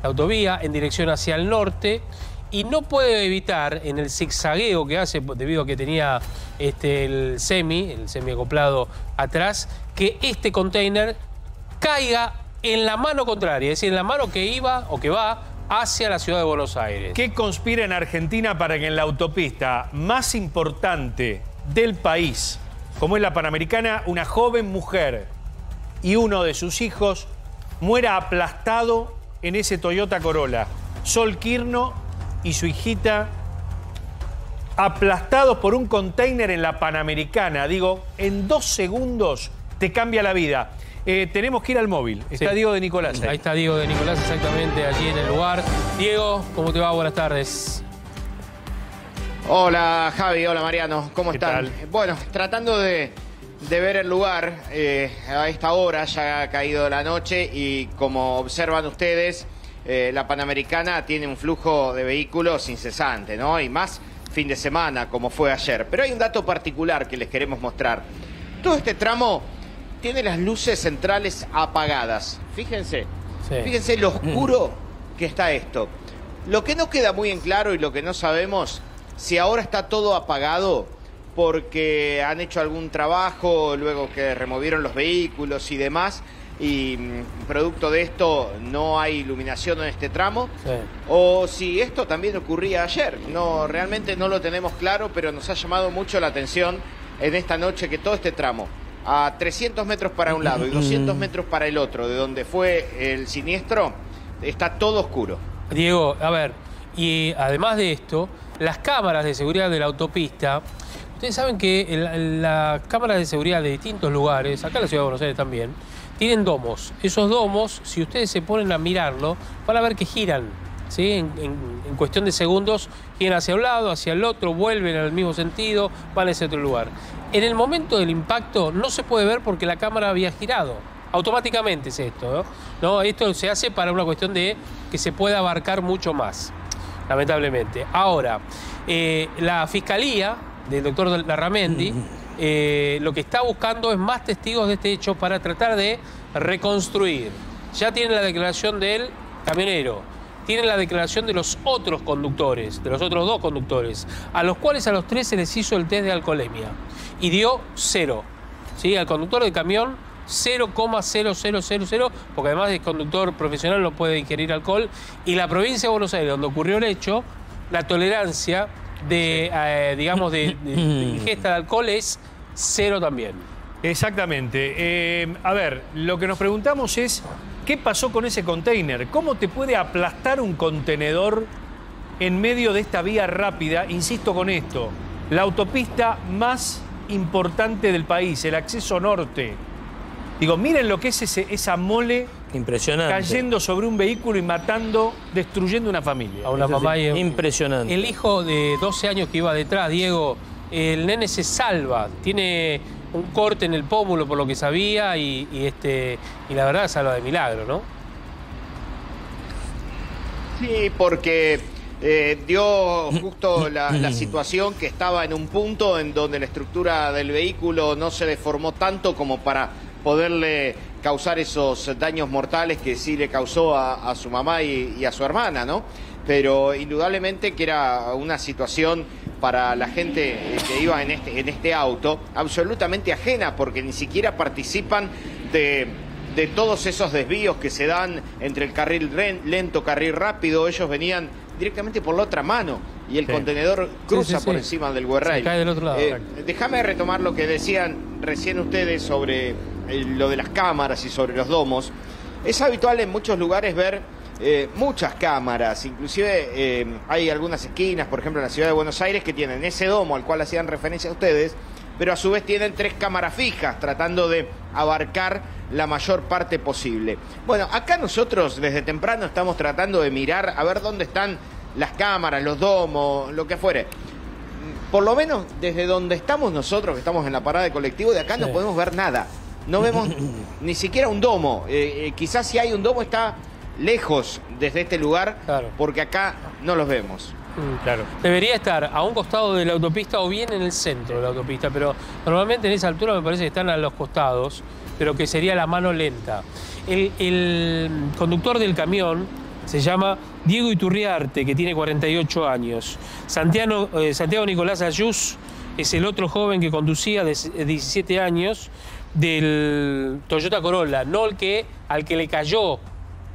la autovía, en dirección hacia el norte y no puede evitar en el zigzagueo que hace debido a que tenía este, el semi, el semi acoplado atrás, que este container caiga en la mano contraria, es decir, en la mano que iba o que va hacia la ciudad de Buenos Aires. ¿Qué conspira en Argentina para que en la autopista más importante del país, como es la Panamericana, una joven mujer y uno de sus hijos muera aplastado en ese Toyota Corolla? Sol Quirno y su hijita aplastados por un container en la Panamericana. Digo, en dos segundos te cambia la vida. Eh, tenemos que ir al móvil. Está Sí. Diego de Nicolás. ahí. Ahí está Diego de Nicolás exactamente allí en el lugar. Diego, ¿cómo te va? Buenas tardes. Hola Javi, hola Mariano, ¿cómo ¿Qué están? tal? Bueno, tratando de, de ver el lugar, eh, a esta hora ya ha caído la noche y como observan ustedes, eh, la Panamericana tiene un flujo de vehículos incesante, ¿no? Y más fin de semana, como fue ayer. Pero hay un dato particular que les queremos mostrar. Todo este tramo tiene las luces centrales apagadas. Fíjense, Sí. fíjense lo oscuro que está esto. Lo que no queda muy en claro y lo que no sabemos, si ahora está todo apagado porque han hecho algún trabajo, luego que removieron los vehículos y demás, y mm, producto de esto no hay iluminación en este tramo, Sí. o si esto también ocurría ayer. No, realmente no lo tenemos claro, pero nos ha llamado mucho la atención en esta noche que todo este tramo, a 300 metros para un lado y 200 metros para el otro, de donde fue el siniestro, está todo oscuro. Diego, a ver, y además de esto, las cámaras de seguridad de la autopista, ustedes saben que las cámaras de seguridad de distintos lugares, acá en la ciudad de Buenos Aires también, tienen domos. Esos domos, si ustedes se ponen a mirarlo, van a ver que giran. ¿sí? En, cuestión de segundos, giran hacia un lado, hacia el otro, vuelven al mismo sentido, van a ese otro lugar. En el momento del impacto no se puede ver porque la cámara había girado. Automáticamente es esto, ¿no? Esto se hace para una cuestión de que se pueda abarcar mucho más, lamentablemente. Ahora, eh, la fiscalía del doctor Larramendi eh, lo que está buscando es más testigos de este hecho para tratar de reconstruir. Ya tienen la declaración del camionero, tienen la declaración de los otros conductores, de los otros dos conductores, a los cuales a los tres se les hizo el test de alcoholemia y dio cero. ¿Sí? Al conductor del camión 0,0000, porque además es conductor profesional, no puede ingerir alcohol. Y la provincia de Buenos Aires, donde ocurrió el hecho, la tolerancia de, eh, digamos, de, de- de ingesta de alcohol es cero también. Exactamente. Eh, a ver, lo que nos preguntamos es, ¿qué pasó con ese container? ¿Cómo te puede aplastar un contenedor en medio de esta vía rápida? Insisto con esto, la autopista más importante del país, el acceso norte. Digo, miren lo que es ese- esa mole Impresionante. cayendo sobre un vehículo y matando, destruyendo una familia. A una mamá y- Impresionante. El hijo de 12 años que iba detrás, Diego, el nene se salva, tiene un corte en el pómulo por lo que sabía y, y este, y la verdad salva de milagro, ¿no? Sí, porque eh, dio justo la, la situación que estaba en un punto en donde la estructura del vehículo no se deformó tanto como para poderle causar esos daños mortales que sí le causó a, su mamá y, y a su hermana, ¿no? Pero indudablemente que era una situación para la gente que iba en este, en este auto absolutamente ajena, porque ni siquiera participan de, de todos esos desvíos que se dan entre el carril lento, carril rápido, ellos venían directamente por la otra mano y el Sí. contenedor cruza sí, por encima del. Se cae del otro lado. Eh, déjame retomar lo que decían recién ustedes sobre eh, lo de las cámaras y sobre los domos. Es habitual en muchos lugares ver eh, muchas cámaras, inclusive hay algunas esquinas, por ejemplo en la ciudad de Buenos Aires, que tienen ese domo al cual hacían referencia ustedes, pero a su vez tienen tres cámaras fijas, tratando de abarcar la mayor parte posible. Bueno, acá nosotros desde temprano estamos tratando de mirar a ver dónde están las cámaras, los domos, lo que fuere. Por lo menos desde donde estamos nosotros, que estamos en la parada de colectivo, de acá no podemos ver nada. No vemos ni siquiera un domo. Eh, eh, quizás si hay un domo está lejos desde este lugar, porque acá no los vemos. Claro. Debería estar a un costado de la autopista o bien en el centro de la autopista, pero normalmente en esa altura me parece que están a los costados, pero que sería la mano lenta. El, el conductor del camión se llama Diego Iturriarte, que tiene 48 años. Santiago, eh, Santiago Nicolás Ayús es el otro joven que conducía de 17 años del Toyota Corolla, no el que al que le cayó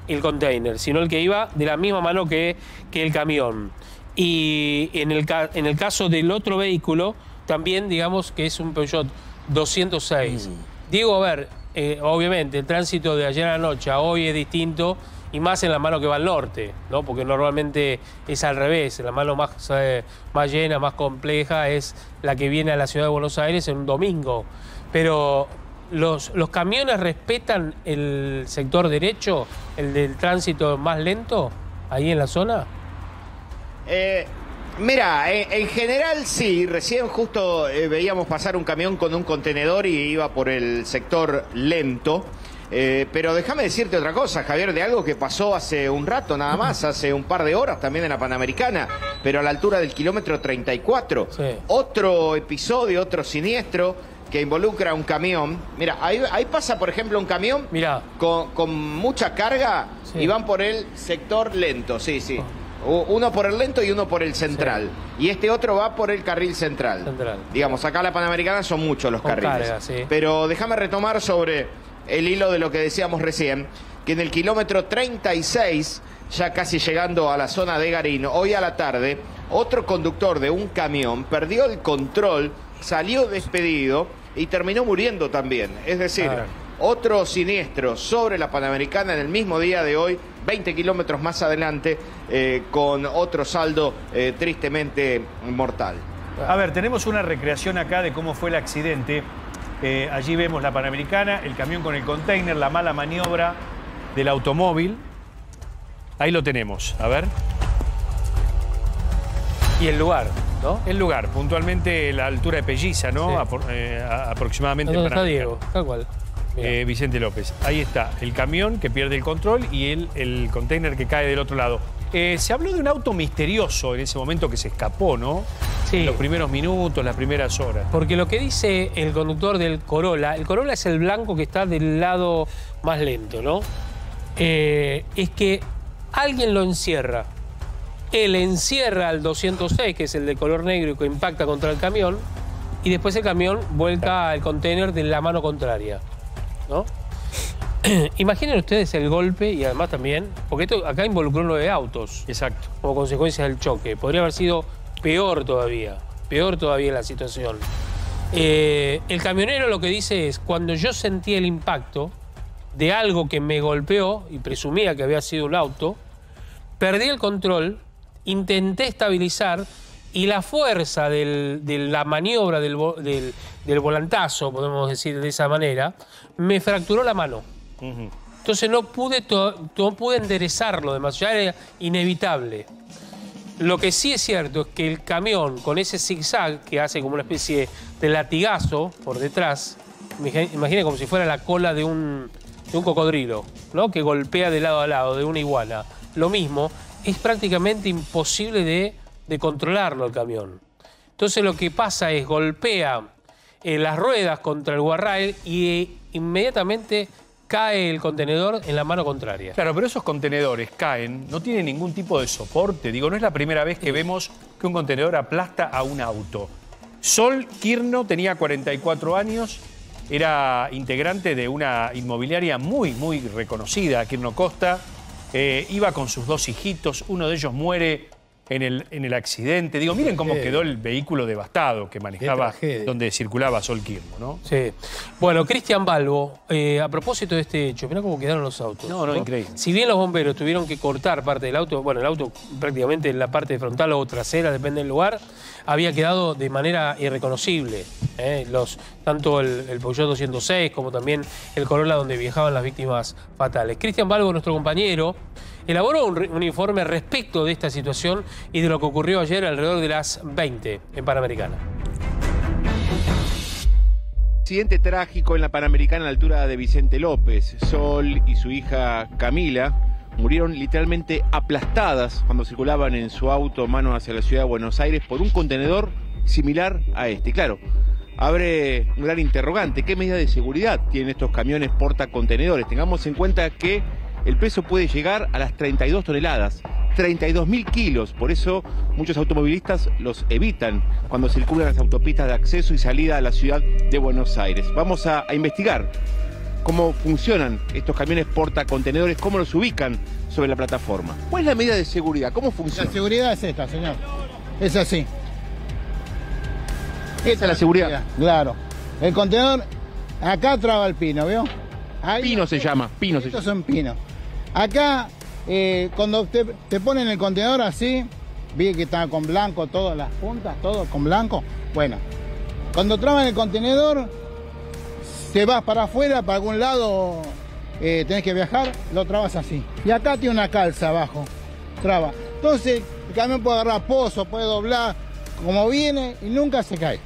el container, sino el que iba de la misma mano que, que el camión. Y en el, en el caso del otro vehículo, también digamos que es un Peugeot 206. Digo, a ver, eh, obviamente el tránsito de ayer a la noche a hoy es distinto y más en la mano que va al norte, ¿no? Porque normalmente es al revés, la mano más, eh, más llena, más compleja es la que viene a la ciudad de Buenos Aires en un domingo. Pero los, los camiones respetan el sector derecho, el del tránsito más lento, ahí en la zona. Eh, mira, en, en general sí, recién justo eh, veíamos pasar un camión con un contenedor y iba por el sector lento. Eh, pero déjame decirte otra cosa, Javier, de algo que pasó hace un rato nada más, hace un par de horas también en la Panamericana, pero a la altura del kilómetro 34. Otro episodio, otro siniestro que involucra un camión. Mira, ahí, ahí pasa, por ejemplo, un camión Con, con mucha carga y van por el sector lento, sí, sí. U- Uno por el lento y uno por el central. Y este otro va por el carril central. Digamos, acá la Panamericana son muchos los Con carriles. carga. Pero déjame retomar sobre el hilo de lo que decíamos recién, que en el kilómetro 36, ya casi llegando a la zona de Garín, hoy a la tarde, otro conductor de un camión perdió el control, salió despedido y terminó muriendo también. Es decir, otro siniestro sobre la Panamericana en el mismo día de hoy, 20 kilómetros más adelante, eh, con otro saldo eh, tristemente mortal. A ver, tenemos una recreación acá de cómo fue el accidente. Eh, allí vemos la Panamericana, el camión con el container, la mala maniobra del automóvil. Ahí lo tenemos, a ver. Y el lugar, ¿no? El lugar, puntualmente la altura de Pelliza, ¿no? Sí. Apro- eh, aproximadamente. ¿Dónde está. Diego? Tal cual. Eh, Vicente López. Ahí está, el camión que pierde el control y el, el container que cae del otro lado. Eh, se habló de un auto misterioso en ese momento que se escapó, ¿no? Sí. Los primeros minutos, las primeras horas. Porque lo que dice el conductor del Corolla, el Corolla es el blanco que está del lado más lento, ¿no? Eh, es que alguien lo encierra. Él encierra al 206, que es el de color negro y que impacta contra el camión, y después el camión vuelca al container de la mano contraria, ¿no? Imaginen ustedes el golpe y además también, porque esto acá involucró nueve autos. Exacto. Como consecuencia del choque. Podría haber sido peor todavía. Peor todavía la situación. Eh, el camionero lo que dice es, cuando yo sentí el impacto de algo que me golpeó y presumía que había sido un auto, perdí el control, intenté estabilizar y la fuerza del- de la maniobra del, vo- del- del volantazo, podemos decir de esa manera, me fracturó la mano. Entonces no pude, no pude enderezarlo demasiado, ya era inevitable. Lo que sí es cierto es que el camión con ese zigzag que hace como una especie de latigazo por detrás, imagine como si fuera la cola de un, de un cocodrilo, ¿no? que golpea de lado a lado, de una iguana. Lo mismo, es prácticamente imposible de, de controlarlo el camión. Entonces lo que pasa es golpea eh, las ruedas contra el guarrail y eh, inmediatamente cae el contenedor en la mano contraria. Claro, pero esos contenedores caen, no tienen ningún tipo de soporte. Digo, no es la primera vez que vemos que un contenedor aplasta a un auto. Sol Kirno tenía 44 años, era integrante de una inmobiliaria muy, muy reconocida, Kirno Costa. Eh, iba con sus dos hijitos, uno de ellos muere en el, en el accidente. Digo, miren cómo quedó el vehículo devastado que manejaba, donde circulaba Sol Kirno, ¿no? Sí. Bueno, Cristian Balbo, eh, a propósito de este hecho, mirá cómo quedaron los autos. No, no, increíble. Si bien los bomberos tuvieron que cortar parte del auto, bueno, el auto prácticamente en la parte frontal o trasera, depende del lugar, había quedado de manera irreconocible. ¿eh? Los, tanto el, el Peugeot 206 como también el Corolla donde viajaban las víctimas fatales. Cristian Balbo, nuestro compañero, elaboró un, informe respecto de esta situación y de lo que ocurrió ayer alrededor de las 20 en Panamericana. Accidente trágico en la Panamericana a la altura de Vicente López. Sol y su hija Camila murieron literalmente aplastadas cuando circulaban en su auto mano hacia la ciudad de Buenos Aires por un contenedor similar a este. Claro, abre un gran interrogante. ¿Qué medidas de seguridad tienen estos camiones portacontenedores? Tengamos en cuenta que el peso puede llegar a las 32 toneladas. 32 mil kilos, por eso muchos automovilistas los evitan cuando circulan las autopistas de acceso y salida a la ciudad de Buenos Aires. Vamos a, a investigar cómo funcionan estos camiones portacontenedores, cómo los ubican sobre la plataforma. ¿Cuál es la medida de seguridad? ¿Cómo funciona? La seguridad es esta, señor. Es así. Esa es la seguridad. Claro. El contenedor, acá traba el pino, ¿vio? Ahí- Pino se llama, pino se Estos llama. son pinos. Acá, eh, cuando te, te ponen el contenedor así, vi que está con blanco todas las puntas, todo con blanco. Bueno, cuando traban el contenedor, te vas para afuera, para algún lado, eh, tenés que viajar, lo trabas así. Y acá tiene una calza abajo, traba. Entonces, el camión puede agarrar pozo, puede doblar, como viene, y nunca se cae.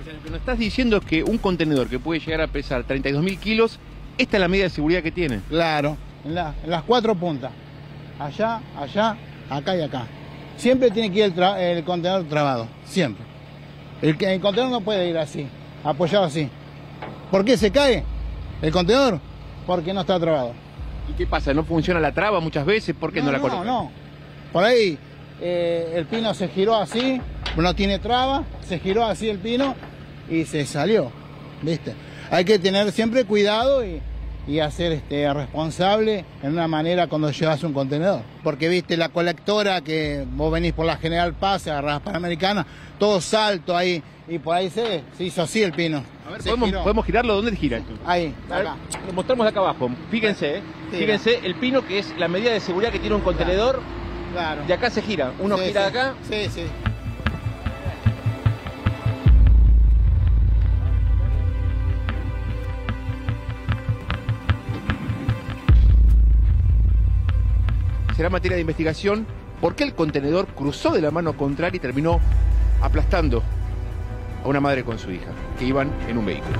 O sea, lo que nos estás diciendo es que un contenedor que puede llegar a pesar 32 mil kilos, esta es la medida de seguridad que tiene. Claro, en, la- en las cuatro puntas. Allá, allá, acá y acá. Siempre tiene que ir el, tra- el contenedor trabado, siempre. El, contenedor no puede ir así, apoyado así. ¿Por qué se cae el contenedor? Porque no está trabado. ¿Y qué pasa? ¿No funciona la traba muchas veces? ¿Por qué no, la no, colocan? no. Por ahí eh, el pino se giró así, no tiene traba, se giró así el pino y se salió. ¿Viste? Hay que tener siempre cuidado y, y hacer este responsable en una manera cuando llevas un contenedor. Porque viste la colectora que vos venís por la General Paz, agarrás Panamericana, todo salto ahí y por ahí se, se hizo así el pino. A ver, ¿podemos, podemos girarlo? ¿Dónde gira esto? Ahí, ver, acá. lo mostramos acá abajo. Fíjense, ¿eh? Fíjense el pino que es la medida de seguridad que tiene un contenedor. Claro. De acá se gira. Uno Sí, gira de acá. Sí, sí. Será materia de investigación por qué el contenedor cruzó de la mano contraria y terminó aplastando a una madre con su hija, que iban en un vehículo.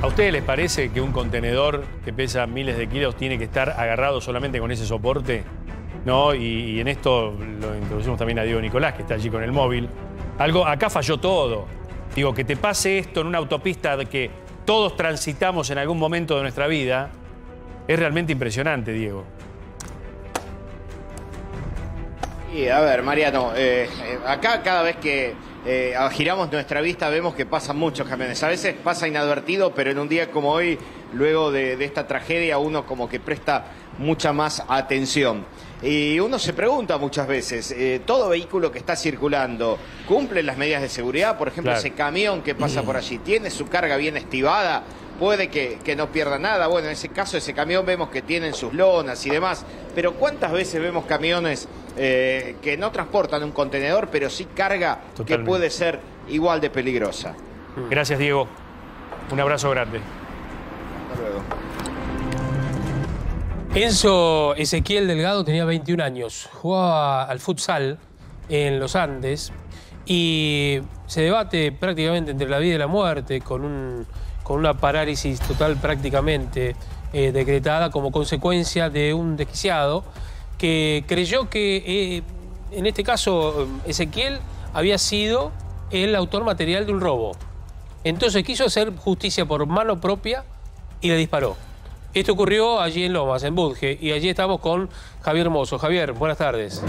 ¿A ustedes les parece que un contenedor que pesa miles de kilos tiene que estar agarrado solamente con ese soporte? ¿No? Y, en esto lo introducimos también a Diego Nicolás, que está allí con el móvil. Algo, acá falló todo. Digo, que te pase esto en una autopista de que todos transitamos en algún momento de nuestra vida, es realmente impresionante, Diego. Y a ver, Mariano, eh, eh, acá cada vez que eh, giramos nuestra vista vemos que pasan muchos camiones. A veces pasa inadvertido, pero en un día como hoy, luego de, de esta tragedia, uno como que presta mucha más atención. Y uno se pregunta muchas veces, eh, ¿todo vehículo que está circulando cumple las medidas de seguridad? Por ejemplo, Claro. ese camión que pasa por allí, ¿tiene su carga bien estivada? Puede que, que no pierda nada. Bueno, en ese caso, ese camión vemos que tienen sus lonas y demás. Pero ¿cuántas veces vemos camiones eh, que no transportan un contenedor, pero sí carga que puede ser igual de peligrosa? Gracias, Diego. Un abrazo grande. Hasta luego. Enzo Ezequiel Delgado tenía 21 años, jugaba al futsal en los Andes y se debate prácticamente entre la vida y la muerte con, un- con una parálisis total prácticamente eh, decretada como consecuencia de un desquiciado que creyó que eh, en este caso Ezequiel había sido el autor material de un robo. Entonces quiso hacer justicia por mano propia y le disparó. Esto ocurrió allí en Lomas, en Budge, y allí estamos con Javier Mozo. Javier, buenas tardes.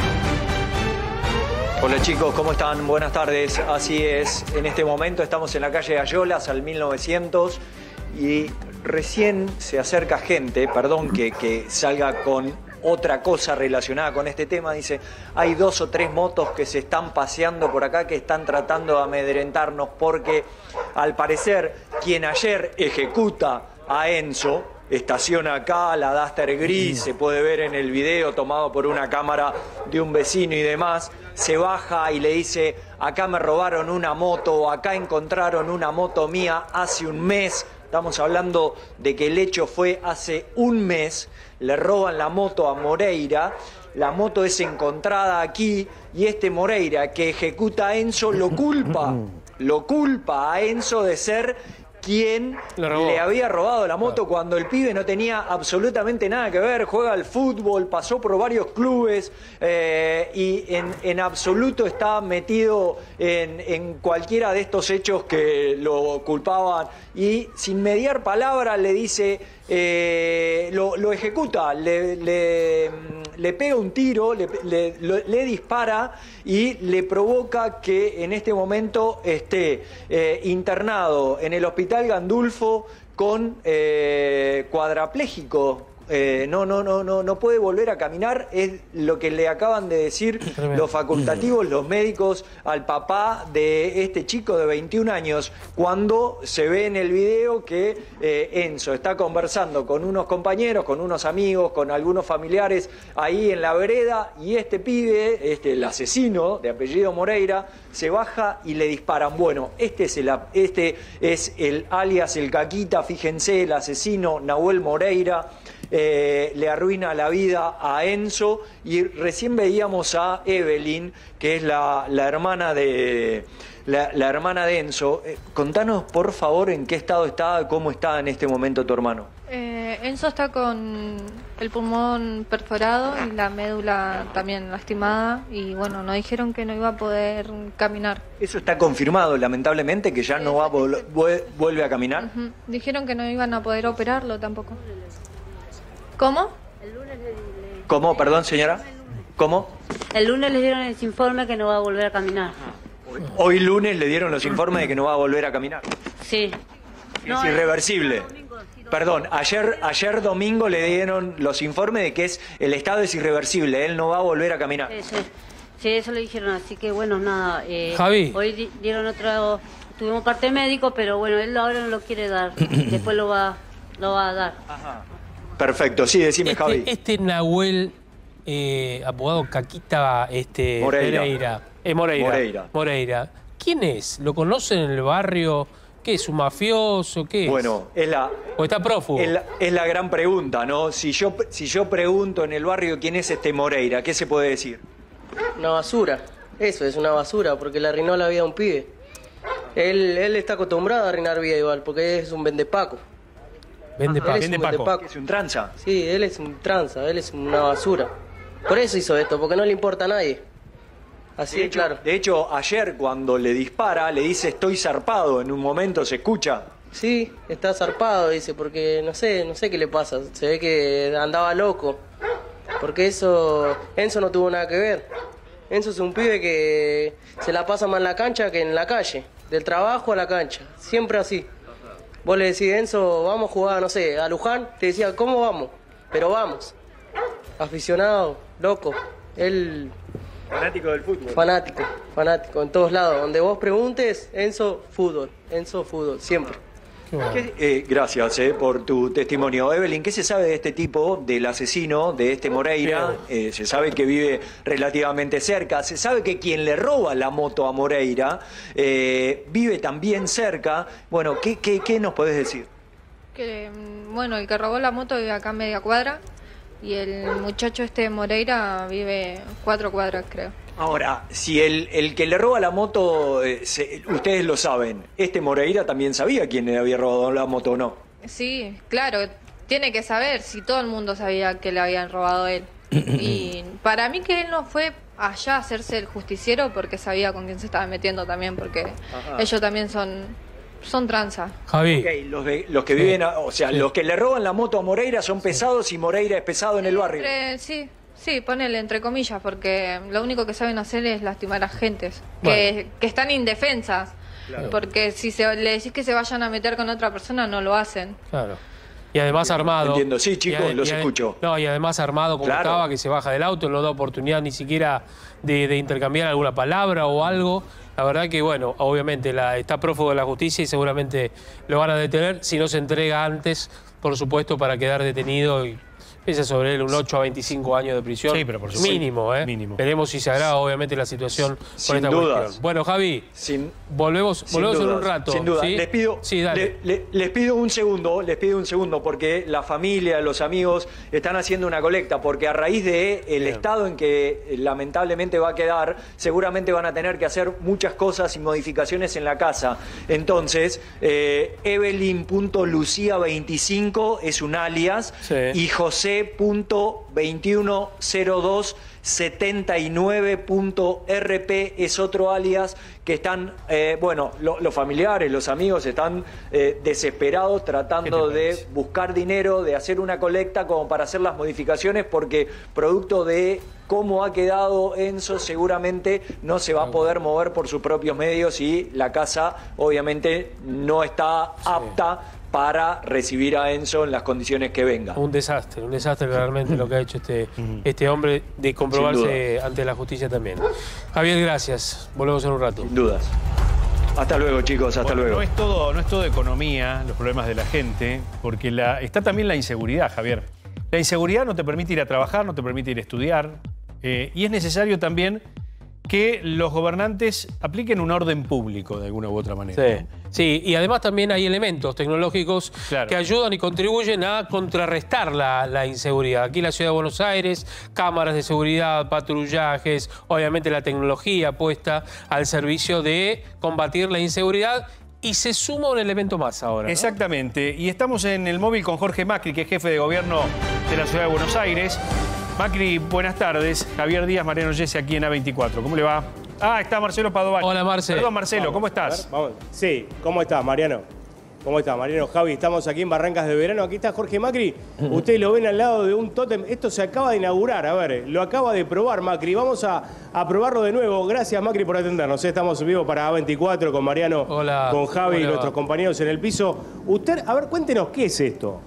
Hola chicos, ¿cómo están? Buenas tardes. Así es, en este momento estamos en la calle Ayolas al 1900 y recién se acerca gente, perdón que, que salga con otra cosa relacionada con este tema, dice, hay dos o tres motos que se están paseando por acá que están tratando de amedrentarnos porque al parecer quien ayer ejecuta a Enzo, estaciona acá, la Duster gris, se puede ver en el video tomado por una cámara de un vecino y demás, se baja y le dice, acá me robaron una moto acá encontraron una moto mía hace un mes. Estamos hablando de que el hecho fue hace un mes, le roban la moto a Moreira, la moto es encontrada aquí y este Moreira que ejecuta a Enzo lo culpa, lo culpa a Enzo de ser quien Le había robado la moto cuando el pibe no tenía absolutamente nada que ver, juega al fútbol, pasó por varios clubes eh, y en, en absoluto está metido en, en cualquiera de estos hechos que lo culpaban. Y sin mediar palabra le dice, eh, lo, ejecuta, le, le- le pega un tiro, le, le dispara y le provoca que en este momento esté eh, internado en el hospital Gandulfo con eh, cuadrapléjico. Eh, no, no, no, no, no puede volver a caminar, es lo que le acaban de decir los facultativos, los médicos, al papá de este chico de 21 años, cuando se ve en el video que eh, Enzo está conversando con unos compañeros, con unos amigos, con algunos familiares ahí en la vereda, y este pibe, este, el asesino de apellido Moreira, se baja y le disparan. Bueno, este es el, este es el alias, el caquita, fíjense, el asesino Nahuel Moreira eh, le arruina la vida a Enzo y recién veíamos a Evelyn, que es la, la hermana de la, la hermana de Enzo. Eh, contanos por favor en qué estado está, cómo está en este momento tu hermano. Eh, Enzo está con el pulmón perforado y la médula también lastimada y bueno, nos dijeron que no iba a poder caminar. Eso está confirmado, lamentablemente, que ya no va a vuelve a caminar. Dijeron que no iban a poder operarlo tampoco. ¿Cómo? ¿Cómo? Perdón, señora. ¿Cómo? El lunes le dieron ese informe que no va a volver a caminar. Hoy lunes le dieron los informes de que no va a volver a caminar. Sí. es irreversible. Perdón, ayer, ayer domingo le dieron los informes de que es el estado es irreversible, él no va a volver a caminar. Sí, sí. Sí, eso le dijeron, así que bueno, nada. eh, Javi. Hoy di- dieron otro, tuvimos parte médico, pero bueno, él ahora no lo quiere dar. Después lo va, lo va a dar. Perfecto, sí, decime Este, Javi. este Nahuel, eh, apodado Caquita este, Moreira. Pereira, eh, Moreira, Moreira. Moreira. ¿Quién es? ¿Lo conocen en el barrio? ¿Qué es un mafioso? ¿Qué es? Bueno, es la, ¿O está prófugo? es la, es la gran pregunta, ¿no? Si yo, si yo pregunto en el barrio quién es este Moreira, ¿qué se puede decir? Una basura. Eso es una basura, porque le arruinó la vida a un pibe. Él, él está acostumbrado a arruinar vida igual, porque es un vendepaco. Vende Él es un vendepaco. ¿Es un tranza? Sí, él es un tranza, él es una basura. Por eso hizo esto, porque no le importa a nadie. Así de de hecho, claro. De hecho, ayer cuando le dispara, le dice estoy zarpado, en un momento se escucha. Sí, está zarpado, dice, porque no sé, no sé qué le pasa. Se ve que andaba loco. Porque eso, Enzo no tuvo nada que ver. Enzo es un pibe que se la pasa más en la cancha que en la calle. Del trabajo a la cancha. Siempre así. Vos le decís, Enzo, vamos a jugar, no sé, a Luján. Te decía, ¿cómo vamos? Pero vamos. Aficionado, loco. Él Fanático del fútbol. Fanático, fanático, en todos lados. Donde vos preguntes, Enzo, fútbol. Enzo, fútbol, siempre. ¿Qué- eh, gracias eh, por tu testimonio. Evelyn, ¿qué se sabe de este tipo, del asesino, de este Moreira? Eh, se sabe que vive relativamente cerca. Se sabe que quien le roba la moto a Moreira eh, vive también cerca. Bueno, ¿qué, qué, qué nos podés decir? Que, mm, bueno, el que robó la moto vive acá a media cuadra y el muchacho este de Moreira vive cuatro cuadras, creo. Ahora, si el, el que le roba la moto, eh, se- ustedes lo saben, este Moreira también sabía quién le había robado la moto o no. Sí, claro, tiene que saber si todo el mundo sabía que le habían robado a él. Y para mí que él no fue allá a hacerse el justiciero porque sabía con quién se estaba metiendo también, porque Ajá. ellos también son, son tranza. Javi. Ok, los, de- los que viven, a- o sea, los que le roban la moto a Moreira son pesados y Moreira es pesado en el barrio. Entre- sí, sí, ponele entre comillas, porque lo único que saben hacer es lastimar a gentes que, que están indefensas. Claro. Porque si se, le decís que se vayan a meter con otra persona, no lo hacen. Claro. Y además armado. Entiendo. Sí, chicos, los escucho. No, y además armado como Claro. estaba, que se baja del auto, no da oportunidad ni siquiera de, de intercambiar alguna palabra o algo. La verdad que, bueno, obviamente la, está prófugo de la justicia y seguramente lo van a detener si no se entrega antes, por supuesto, para quedar detenido y pesa sobre él un 8 a 25 años de prisión. Sí, pero por supuesto. Mínimo, ¿eh? Mínimo. Veremos si se agrava, obviamente, la situación con Sin esta dudas. cuestión. Bueno, Javi, Sin, volvemos, sin volvemos en un rato. Sin duda. ¿sí? Les pido, Sí, dale. le- le- les pido un segundo, les pido un segundo, porque la familia, los amigos están haciendo una colecta, porque a raíz de el estado en que eh, lamentablemente va a quedar, seguramente van a tener que hacer muchas cosas y modificaciones en la casa. Entonces, eh, Evelyn.lucia25 es un alias y José.2102 79.rp es otro alias que están, eh, bueno, lo- los familiares, los amigos están eh, desesperados tratando de buscar dinero, de hacer una colecta como para hacer las modificaciones porque producto de cómo ha quedado Enzo seguramente no se va a poder mover por sus propios medios y la casa obviamente no está apta para recibir a Enzo en las condiciones que venga. Un desastre, un desastre realmente lo que ha hecho este, este hombre de comprobarse ante la justicia también. Javier, gracias. Volvemos en un rato. Sin dudas. Hasta luego, chicos, hasta Bueno, luego. No es, todo, no es todo economía, los problemas de la gente, porque la, está también la inseguridad, Javier. La inseguridad no te permite ir a trabajar, no te permite ir a estudiar, eh, y es necesario también que los gobernantes apliquen un orden público de alguna u otra manera. Sí. Sí, y además también hay elementos tecnológicos que ayudan y contribuyen a contrarrestar la, la inseguridad. Aquí en la ciudad de Buenos Aires, cámaras de seguridad, patrullajes, obviamente la tecnología puesta al servicio de combatir la inseguridad. Y se suma un elemento más ahora. ¿no? Exactamente. Y estamos en el móvil con Jorge Macri, que es jefe de gobierno de la ciudad de Buenos Aires. Macri, buenas tardes. Javier Díaz, Mariano Jesse, aquí en A24. ¿Cómo le va? Ah, está Marcelo Padovani. Hola, Marcelo. Perdón, Marcelo, ¿cómo estás? Vamos. Sí, ¿cómo estás, Mariano? ¿Cómo estás, Mariano? Javi, estamos aquí en Barrancas de Verano. Aquí está Jorge Macri. Ustedes lo ven al lado de un tótem. Esto se acaba de inaugurar. A ver, lo acaba de probar Macri. Vamos a, a probarlo de nuevo. Gracias, Macri, por atendernos. Estamos vivos para A24 con Mariano, Hola, con Javi ¿cómo y nuestros compañeros en el piso. Usted, a ver, cuéntenos, ¿qué es esto?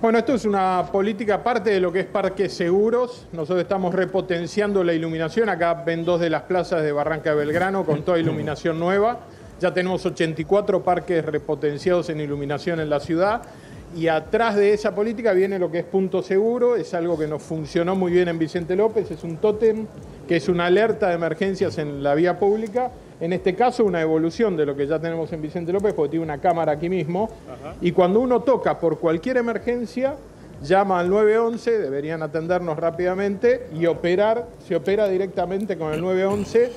Bueno, esto es una política parte de lo que es parques seguros. Nosotros estamos repotenciando la iluminación. Acá ven dos de las plazas de Barranca de Belgrano con toda iluminación nueva. Ya tenemos 84 parques repotenciados en iluminación en la ciudad. Y atrás de esa política viene lo que es punto seguro. Es algo que nos funcionó muy bien en Vicente López. Es un tótem que es una alerta de emergencias en la vía pública en este caso una evolución de lo que ya tenemos en Vicente López, porque tiene una cámara aquí mismo, y cuando uno toca por cualquier emergencia, llama al 911, deberían atendernos rápidamente y operar, se opera directamente con el 911,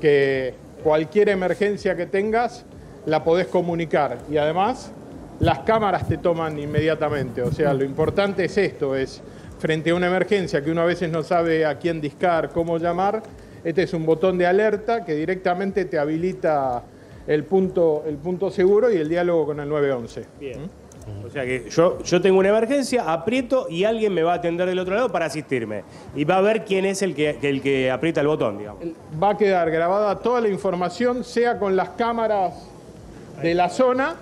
que cualquier emergencia que tengas la podés comunicar. Y además, las cámaras te toman inmediatamente. O sea, lo importante es esto, es frente a una emergencia que uno a veces no sabe a quién discar, cómo llamar, este es un botón de alerta que directamente te habilita el punto, el punto seguro y el diálogo con el 911. Bien. O sea que yo, yo tengo una emergencia, aprieto y alguien me va a atender del otro lado para asistirme. Y va a ver quién es el que, el que aprieta el botón, digamos. Va a quedar grabada toda la información, sea con las cámaras de la zona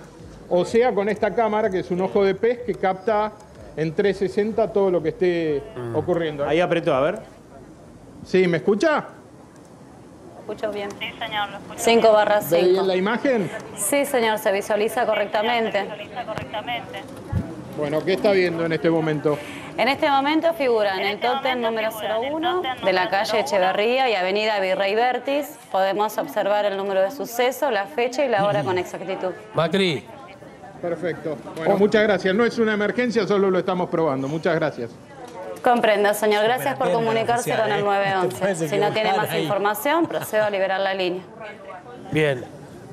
o sea con esta cámara que es un ojo de pez que capta en 360 todo lo que esté ocurriendo. Ahí apretó, a ver. Sí, ¿me escucha? Escucho bien. Sí, señor, lo escucho 5 barra ¿Ve 5. bien la imagen? Sí, señor, se visualiza correctamente. Bueno, ¿qué está viendo en este momento? En este momento figura en el tótem número 01 de la calle Echeverría y avenida Virrey Vertis. Podemos observar el número de suceso, la fecha y la hora con exactitud. Macri. Perfecto. Bueno, muchas gracias. No es una emergencia, solo lo estamos probando. Muchas gracias. Comprendo, señor. Gracias por comunicarse con el emergencia, ¿eh? Te 911. puedes Si no tiene más información, procedo a liberar la línea. Bien.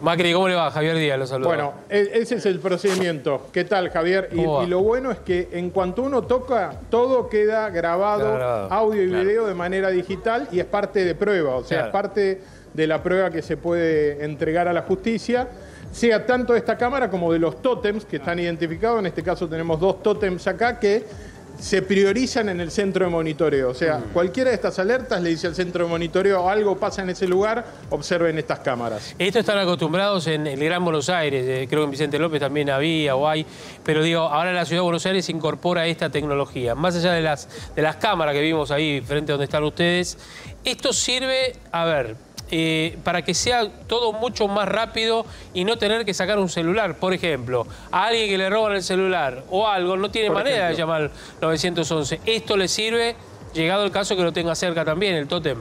Macri, ¿cómo le va? Javier Díaz, lo saluda. Bueno, e- ese es el procedimiento. ¿Qué tal, Javier? Y, lo bueno es que en cuanto uno toca, todo queda grabado, Grabado, audio y claro. video de manera digital y es parte de prueba, o sea, Claro. es parte de la prueba que se puede entregar a la justicia, sea tanto de esta cámara como de los tótems que están identificados. En este caso tenemos dos tótems acá que se priorizan en el centro de monitoreo. O sea, cualquiera de estas alertas le dice al centro de monitoreo algo pasa en ese lugar, observen estas cámaras. Esto están acostumbrados en el Gran Buenos Aires, eh, creo que en Vicente López también había o hay, pero digo, ahora la ciudad de Buenos Aires incorpora esta tecnología. Más allá de las, de las cámaras que vimos ahí frente a donde están ustedes, esto sirve, a ver, eh, para que sea todo mucho más rápido y no tener que sacar un celular. Por ejemplo, a alguien que le roban el celular o algo, no tiene Por manera de llamar al 911. Esto le sirve, llegado el caso que lo tenga cerca también, el tótem.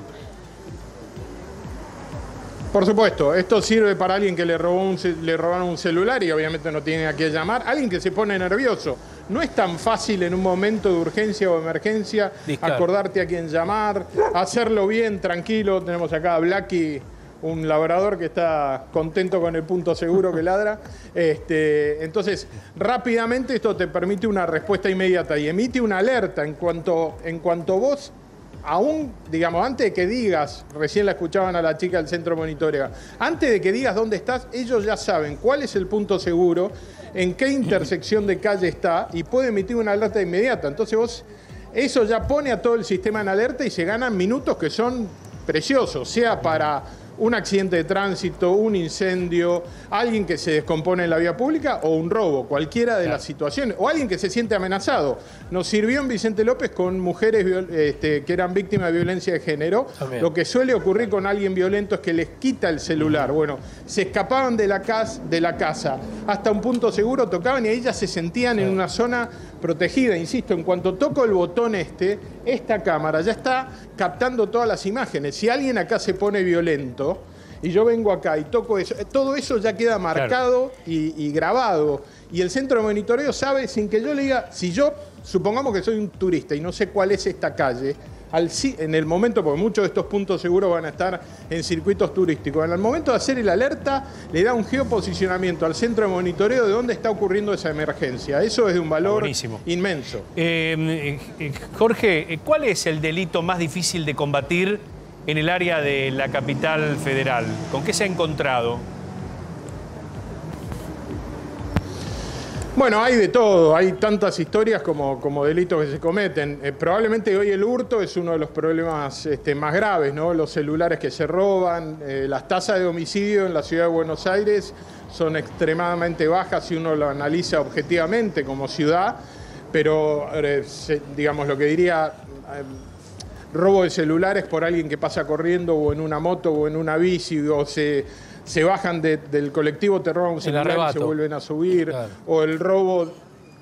Por supuesto, esto sirve para alguien que le, robó un le robaron un celular y obviamente no tiene a quién llamar. Alguien que se pone nervioso. No es tan fácil en un momento de urgencia o emergencia Discar. acordarte a quién llamar, hacerlo bien, tranquilo. Tenemos acá a Blacky, un labrador que está contento con el punto seguro que ladra. Este, entonces, rápidamente esto te permite una respuesta inmediata y emite una alerta en cuanto, en cuanto vos aún, digamos, antes de que digas, recién la escuchaban a la chica del centro monitoreo, antes de que digas dónde estás, ellos ya saben cuál es el punto seguro, en qué intersección de calle está y puede emitir una alerta inmediata. Entonces vos, eso ya pone a todo el sistema en alerta y se ganan minutos que son preciosos, sea para un accidente de tránsito, un incendio, alguien que se descompone en la vía pública o un robo, cualquiera de las situaciones, o alguien que se siente amenazado. Nos sirvió en Vicente López con mujeres este, que eran víctimas de violencia de género. También. Lo que suele ocurrir con alguien violento es que les quita el celular. Bueno, se escapaban de la, cas- de la casa hasta un punto seguro, tocaban y ya se sentían en una zona protegida. Insisto, en cuanto toco el botón este, esta cámara ya está captando todas las imágenes. Si alguien acá se pone violento y yo vengo acá y toco eso, eh, todo eso ya queda marcado y, y grabado. Y el centro de monitoreo sabe, sin que yo le diga, si yo, supongamos que soy un turista y no sé cuál es esta calle, al en el momento, porque muchos de estos puntos seguros van a estar en circuitos turísticos, en el momento de hacer el alerta, le da un geoposicionamiento al centro de monitoreo de dónde está ocurriendo esa emergencia. Eso es de un valor buenísimo. inmenso. Eh, eh, Jorge, eh, ¿cuál es el delito más difícil de combatir en el área de la capital federal? ¿Con qué se ha encontrado? Bueno, hay de todo, hay tantas historias como, como delitos que se cometen. Eh, probablemente hoy el hurto es uno de los problemas este, más graves, ¿no? Los celulares que se roban, eh, las tasas de homicidio en la ciudad de Buenos Aires son extremadamente bajas si uno lo analiza objetivamente como ciudad, pero eh, digamos lo que diría robo de celulares por alguien que pasa corriendo o en una moto o en una bici o se, se bajan de- del colectivo, te roban un El celular y se vuelven a subir. O el robo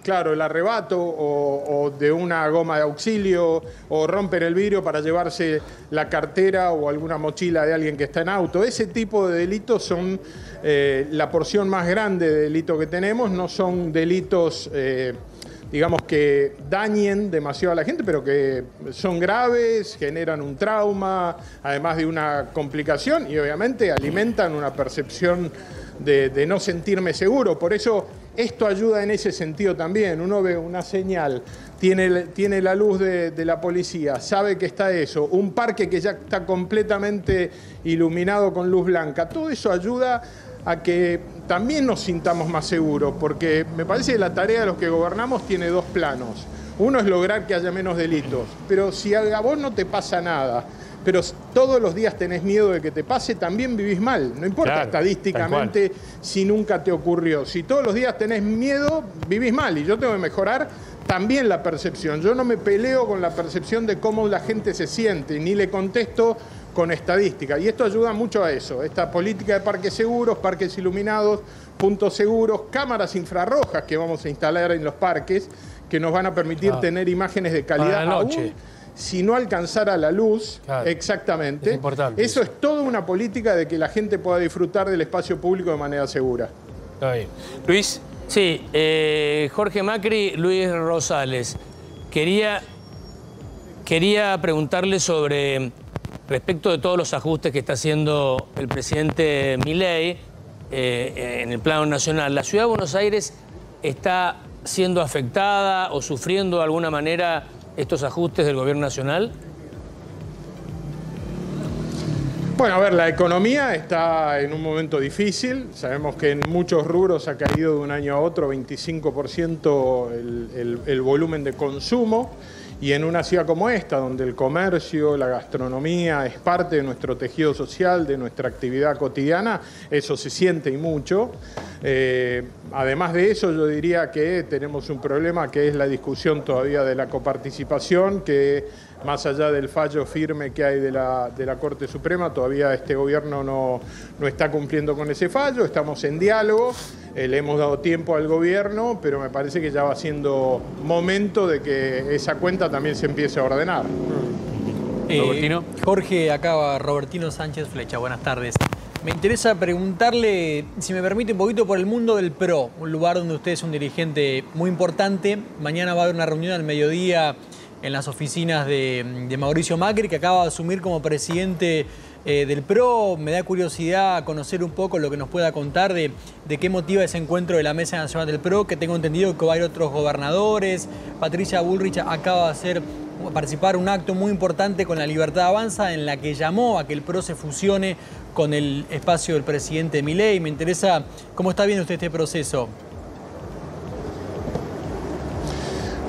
claro, el arrebato o, o de una goma de auxilio o romper el vidrio para llevarse la cartera o alguna mochila de alguien que está en auto. Ese tipo de delitos son eh, la porción más grande de delito que tenemos, no son delitos... eh, digamos que dañen demasiado a la gente, pero que son graves, generan un trauma, además de una complicación y obviamente alimentan una percepción de, no sentirme seguro. Por eso esto ayuda en ese sentido también. Uno ve una señal, tiene, tiene la luz de la policía, sabe que está eso, un parque que ya está completamente iluminado con luz blanca. Todo eso ayuda a que también nos sintamos más seguros, porque me parece que la tarea de los que gobernamos tiene dos planos. Uno es lograr que haya menos delitos, pero si a vos no te pasa nada, pero todos los días tenés miedo de que te pase, también vivís mal. No importa Claro, estadísticamente si nunca te ocurrió. Si todos los días tenés miedo, vivís mal. Y yo tengo que mejorar también la percepción. Yo no me peleo con la percepción de cómo la gente se siente, ni le contesto con estadística. Y esto ayuda mucho a eso. Esta política de parques seguros, parques iluminados, puntos seguros, cámaras infrarrojas que vamos a instalar en los parques, que nos van a permitir Ah. tener imágenes de calidad Para la noche. aún si no alcanzara la luz, exactamente. Es importante Eso es toda una política de que la gente pueda disfrutar del espacio público de manera segura. Está bien. Luis. Sí, eh, Jorge Macri, Luis Rosales. Quería, quería preguntarle sobre, respecto de todos los ajustes que está haciendo el presidente Milei eh, en el plano nacional, ¿la ciudad de Buenos Aires está siendo afectada o sufriendo de alguna manera estos ajustes del gobierno nacional? Bueno, a ver, la economía está en un momento difícil. Sabemos que en muchos rubros ha caído de un año a otro 25% el, volumen de consumo. Y en una ciudad como esta, donde el comercio, la gastronomía es parte de nuestro tejido social, de nuestra actividad cotidiana, eso se siente y mucho. Eh, además de eso, yo diría que tenemos un problema que es la discusión todavía de la coparticipación, que más allá del fallo firme que hay de la, de la Corte Suprema, todavía este gobierno no, no está cumpliendo con ese fallo, estamos en diálogo, eh, le hemos dado tiempo al gobierno, pero me parece que ya va siendo momento de que esa cuenta también se empiece a ordenar. Eh, Jorge, acá Robertino Sánchez Flecha, buenas tardes. Me interesa preguntarle, si me permite, un poquito por el mundo del PRO, un lugar donde usted es un dirigente muy importante. Mañana va a haber una reunión al mediodía en las oficinas de, Mauricio Macri, que acaba de asumir como presidente eh, del PRO. Me da curiosidad conocer un poco lo que nos pueda contar de, de qué motiva ese encuentro de la Mesa Nacional del PRO, que tengo entendido que va a haber otros gobernadores. Patricia Bullrich acaba de hacer participar un acto muy importante con la Libertad Avanza en la que llamó a que el PRO se fusione con el espacio del presidente Milei. Me interesa cómo está viendo usted este proceso.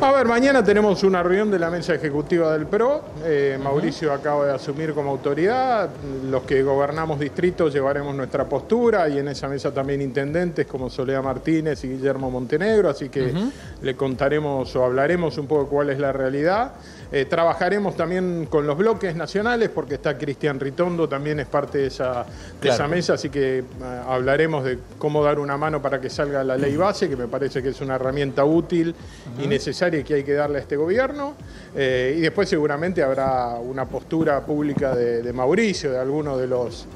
A ver, mañana tenemos una reunión de la mesa ejecutiva del PRO. Eh, Mauricio acaba de asumir como autoridad. Los que gobernamos distritos llevaremos nuestra postura y en esa mesa también intendentes como Soledad Martínez y Guillermo Montenegro. Así que le contaremos o hablaremos un poco cuál es la realidad. Eh, trabajaremos también con los bloques nacionales porque está Cristian Ritondo, también es parte de esa, de Claro. esa mesa, así que eh, hablaremos de cómo dar una mano para que salga la ley base, que me parece que es una herramienta útil y necesaria y que hay que darle a este gobierno. Eh, y después seguramente habrá una postura pública de, de Mauricio, de alguno de los...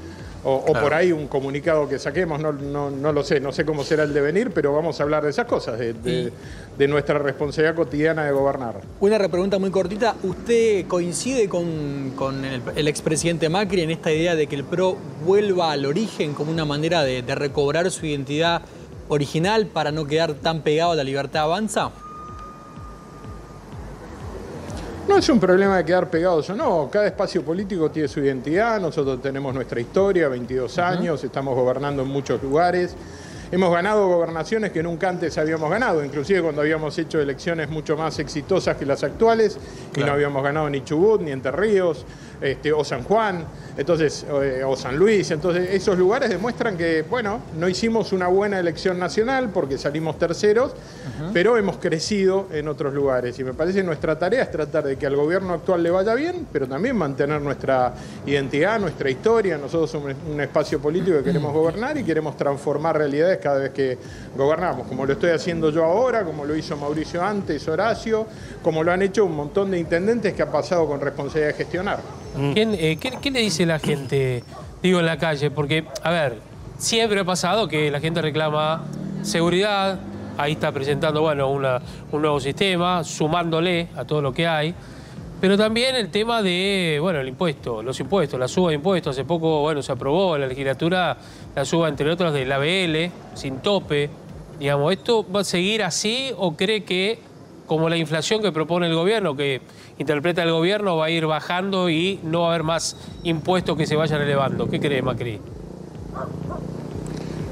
O, por ahí un comunicado que saquemos, no, no- no lo sé, no sé cómo será el devenir, pero vamos a hablar de esas cosas, de, de- de nuestra responsabilidad cotidiana de gobernar. Una repregunta muy cortita. ¿Usted coincide con, con el, el expresidente Macri en esta idea de que el PRO vuelva al origen como una manera de, de recobrar su identidad original para no quedar tan pegado a la libertad avanza? No es un problema de quedar pegados o no. Cada espacio político tiene su identidad. Nosotros tenemos nuestra historia, 22 años, estamos gobernando en muchos lugares. Hemos ganado gobernaciones que nunca antes habíamos ganado, inclusive cuando habíamos hecho elecciones mucho más exitosas que las actuales, y no habíamos ganado ni Chubut, ni Entre Ríos, este, o San Juan. Entonces, eh, o San Luis, entonces esos lugares demuestran que, bueno, no hicimos una buena elección nacional porque salimos terceros, pero hemos crecido en otros lugares. Y me parece que nuestra tarea es tratar de que al gobierno actual le vaya bien, pero también mantener nuestra identidad, nuestra historia. Nosotros somos un espacio político que queremos gobernar y queremos transformar realidades cada vez que gobernamos, como lo estoy haciendo yo ahora, como lo hizo Mauricio antes, Horacio, como lo han hecho un montón de intendentes que han pasado con responsabilidad de gestionar. ¿Quién, eh, ¿qué, qué le dice la gente, digo, en la calle? Porque, a ver, siempre ha pasado que la gente reclama seguridad, ahí está presentando, bueno, una- un nuevo sistema, sumándole a todo lo que hay, pero también el tema de, bueno, el impuesto, los impuestos, la suba de impuestos. Hace poco, bueno, se aprobó en la legislatura la suba, entre otros, del ABL, sin tope. Digamos, ¿esto va a seguir así o cree que, como la inflación que propone el gobierno, que interpreta el gobierno, va a ir bajando y no va a haber más impuestos que se vayan elevando? ¿Qué cree Macri?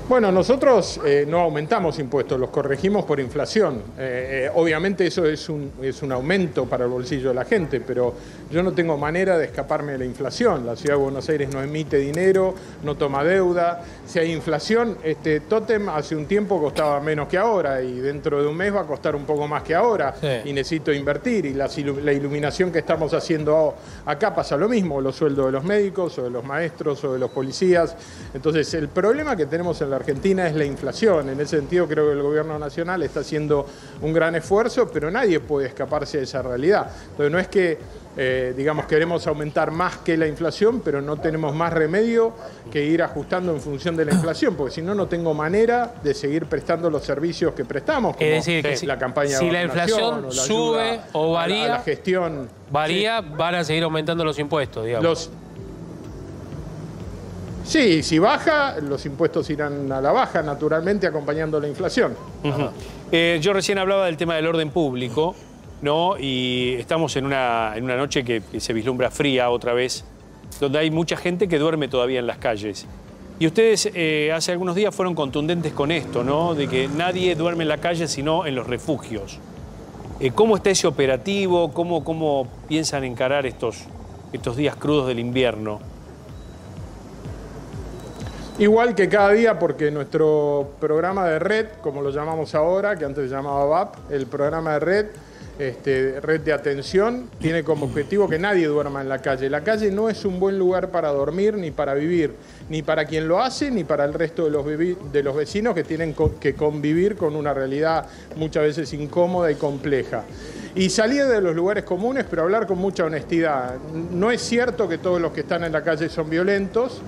Bueno, nosotros eh, no aumentamos impuestos, los corregimos por inflación. Eh, eh, obviamente eso es un, es un aumento para el bolsillo de la gente, pero yo no tengo manera de escaparme de la inflación. La ciudad de Buenos Aires no emite dinero, no toma deuda. Si hay inflación, este tótem hace un tiempo costaba menos que ahora y dentro de un mes va a costar un poco más que ahora y necesito invertir. Y la, ilu- la iluminación que estamos haciendo acá pasa lo mismo, los sueldos de los médicos o de los maestros o de los policías. Entonces el problema que tenemos en la Argentina es la inflación. En ese sentido creo que el gobierno nacional está haciendo un gran esfuerzo, pero nadie puede escaparse de esa realidad. Entonces no es que, eh, digamos, queremos aumentar más que la inflación, pero no tenemos más remedio que ir ajustando en función de la inflación, porque si no, no tengo manera de seguir prestando los servicios que prestamos, como Es decir, que si, la campaña si de la inflación o la sube o a la- a varía, la gestión varía, van a seguir aumentando los impuestos, digamos. Los- Sí, si baja, los impuestos irán a la baja, naturalmente acompañando la inflación. Eh, yo recién hablaba del tema del orden público, ¿no? Y estamos en una, en una noche que, se vislumbra fría otra vez, donde hay mucha gente que duerme todavía en las calles. Y ustedes eh, hace algunos días fueron contundentes con esto, ¿no? De que nadie duerme en la calle sino en los refugios. Eh, ¿Cómo está ese operativo? ¿Cómo, cómo piensan encarar estos, estos días crudos del invierno? Igual que cada día, porque nuestro programa de red, como lo llamamos ahora, que antes se llamaba VAP, el programa de red, este, red de atención, tiene como objetivo que nadie duerma en la calle. La calle no es un buen lugar para dormir ni para vivir, ni para quien lo hace, ni para el resto de los, de los vecinos que tienen que convivir con una realidad muchas veces incómoda y compleja. Y salir de los lugares comunes, pero hablar con mucha honestidad. No es cierto que todos los que están en la calle son violentos.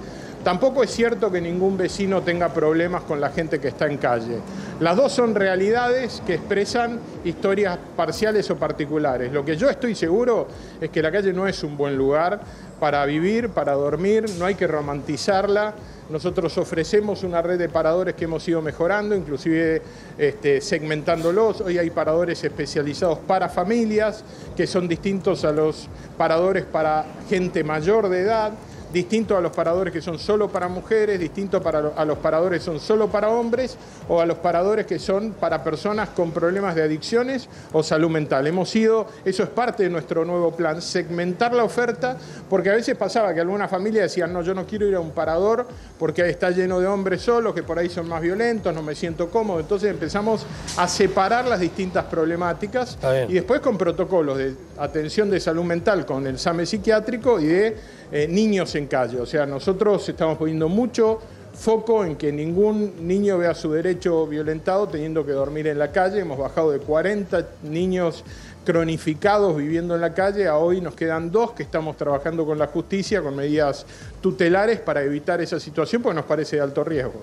Tampoco es cierto que ningún vecino tenga problemas con la gente que está en calle. Las dos son realidades que expresan historias parciales o particulares. Lo que yo estoy seguro es que la calle no es un buen lugar para vivir, para dormir, no hay que romantizarla. Nosotros ofrecemos una red de paradores que hemos ido mejorando, inclusive este, segmentándolos. Hoy hay paradores especializados para familias, que son distintos a los paradores para gente mayor de edad distinto a los paradores que son solo para mujeres, distinto para a los paradores que son solo para hombres o a los paradores que son para personas con problemas de adicciones o salud mental. Hemos ido, eso es parte de nuestro nuevo plan, segmentar la oferta, porque a veces pasaba que algunas familias decían, no, yo no quiero ir a un parador porque está lleno de hombres solos que por ahí son más violentos, no me siento cómodo. Entonces empezamos a separar las distintas problemáticas y después con protocolos de atención de salud mental con el SAME psiquiátrico y de eh, niños en calle. O sea, nosotros estamos poniendo mucho foco en que ningún niño vea su derecho violentado teniendo que dormir en la calle. Hemos bajado de 40 niños cronificados viviendo en la calle a hoy nos quedan dos que estamos trabajando con la justicia con medidas tutelares para evitar esa situación porque nos parece de alto riesgo.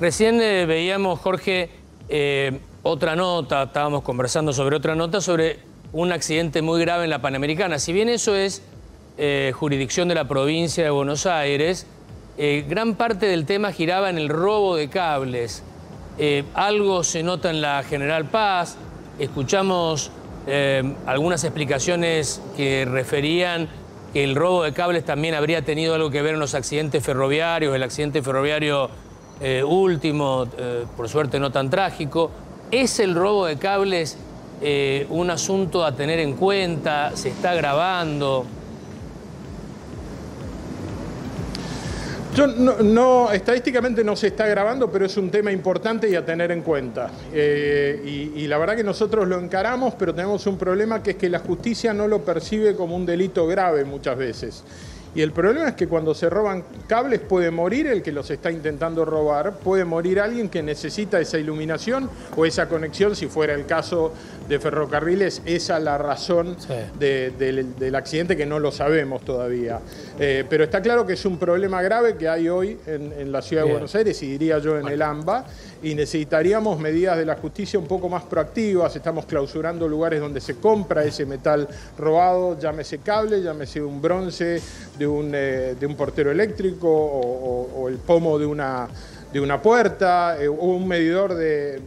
Recién eh, veíamos, Jorge, eh, otra nota, estábamos conversando sobre otra nota, sobre un accidente muy grave en la Panamericana. Si bien eso es eh, jurisdicción de la provincia de Buenos Aires, eh, gran parte del tema giraba en el robo de cables. Eh, algo se nota en la General Paz, escuchamos algunas explicaciones que referían que el robo de cables también habría tenido algo que ver en los accidentes ferroviarios, el accidente ferroviario último, por suerte no tan trágico. ¿Es el robo de cables un asunto a tener en cuenta? ¿Se está grabando? Yo no, no- estadísticamente no se está grabando, pero es un tema importante y a tener en cuenta. Eh, y, y la verdad que nosotros lo encaramos, pero tenemos un problema que es que la justicia no lo percibe como un delito grave muchas veces. Y el problema es que cuando se roban cables puede morir el que los está intentando robar, puede morir alguien que necesita esa iluminación o esa conexión, si fuera el caso de ferrocarriles, esa es la razón de- del, del accidente que no lo sabemos todavía. Eh, pero está claro que es un problema grave que hay hoy en, en la ciudad de. Buenos Aires y diría yo en el AMBA, y necesitaríamos medidas de la justicia un poco más proactivas. Estamos clausurando lugares donde se compra ese metal robado, llámese cable, llámese un bronce de un, eh, de un portero eléctrico o, o- el pomo de una, de una puerta eh, o un medidor de-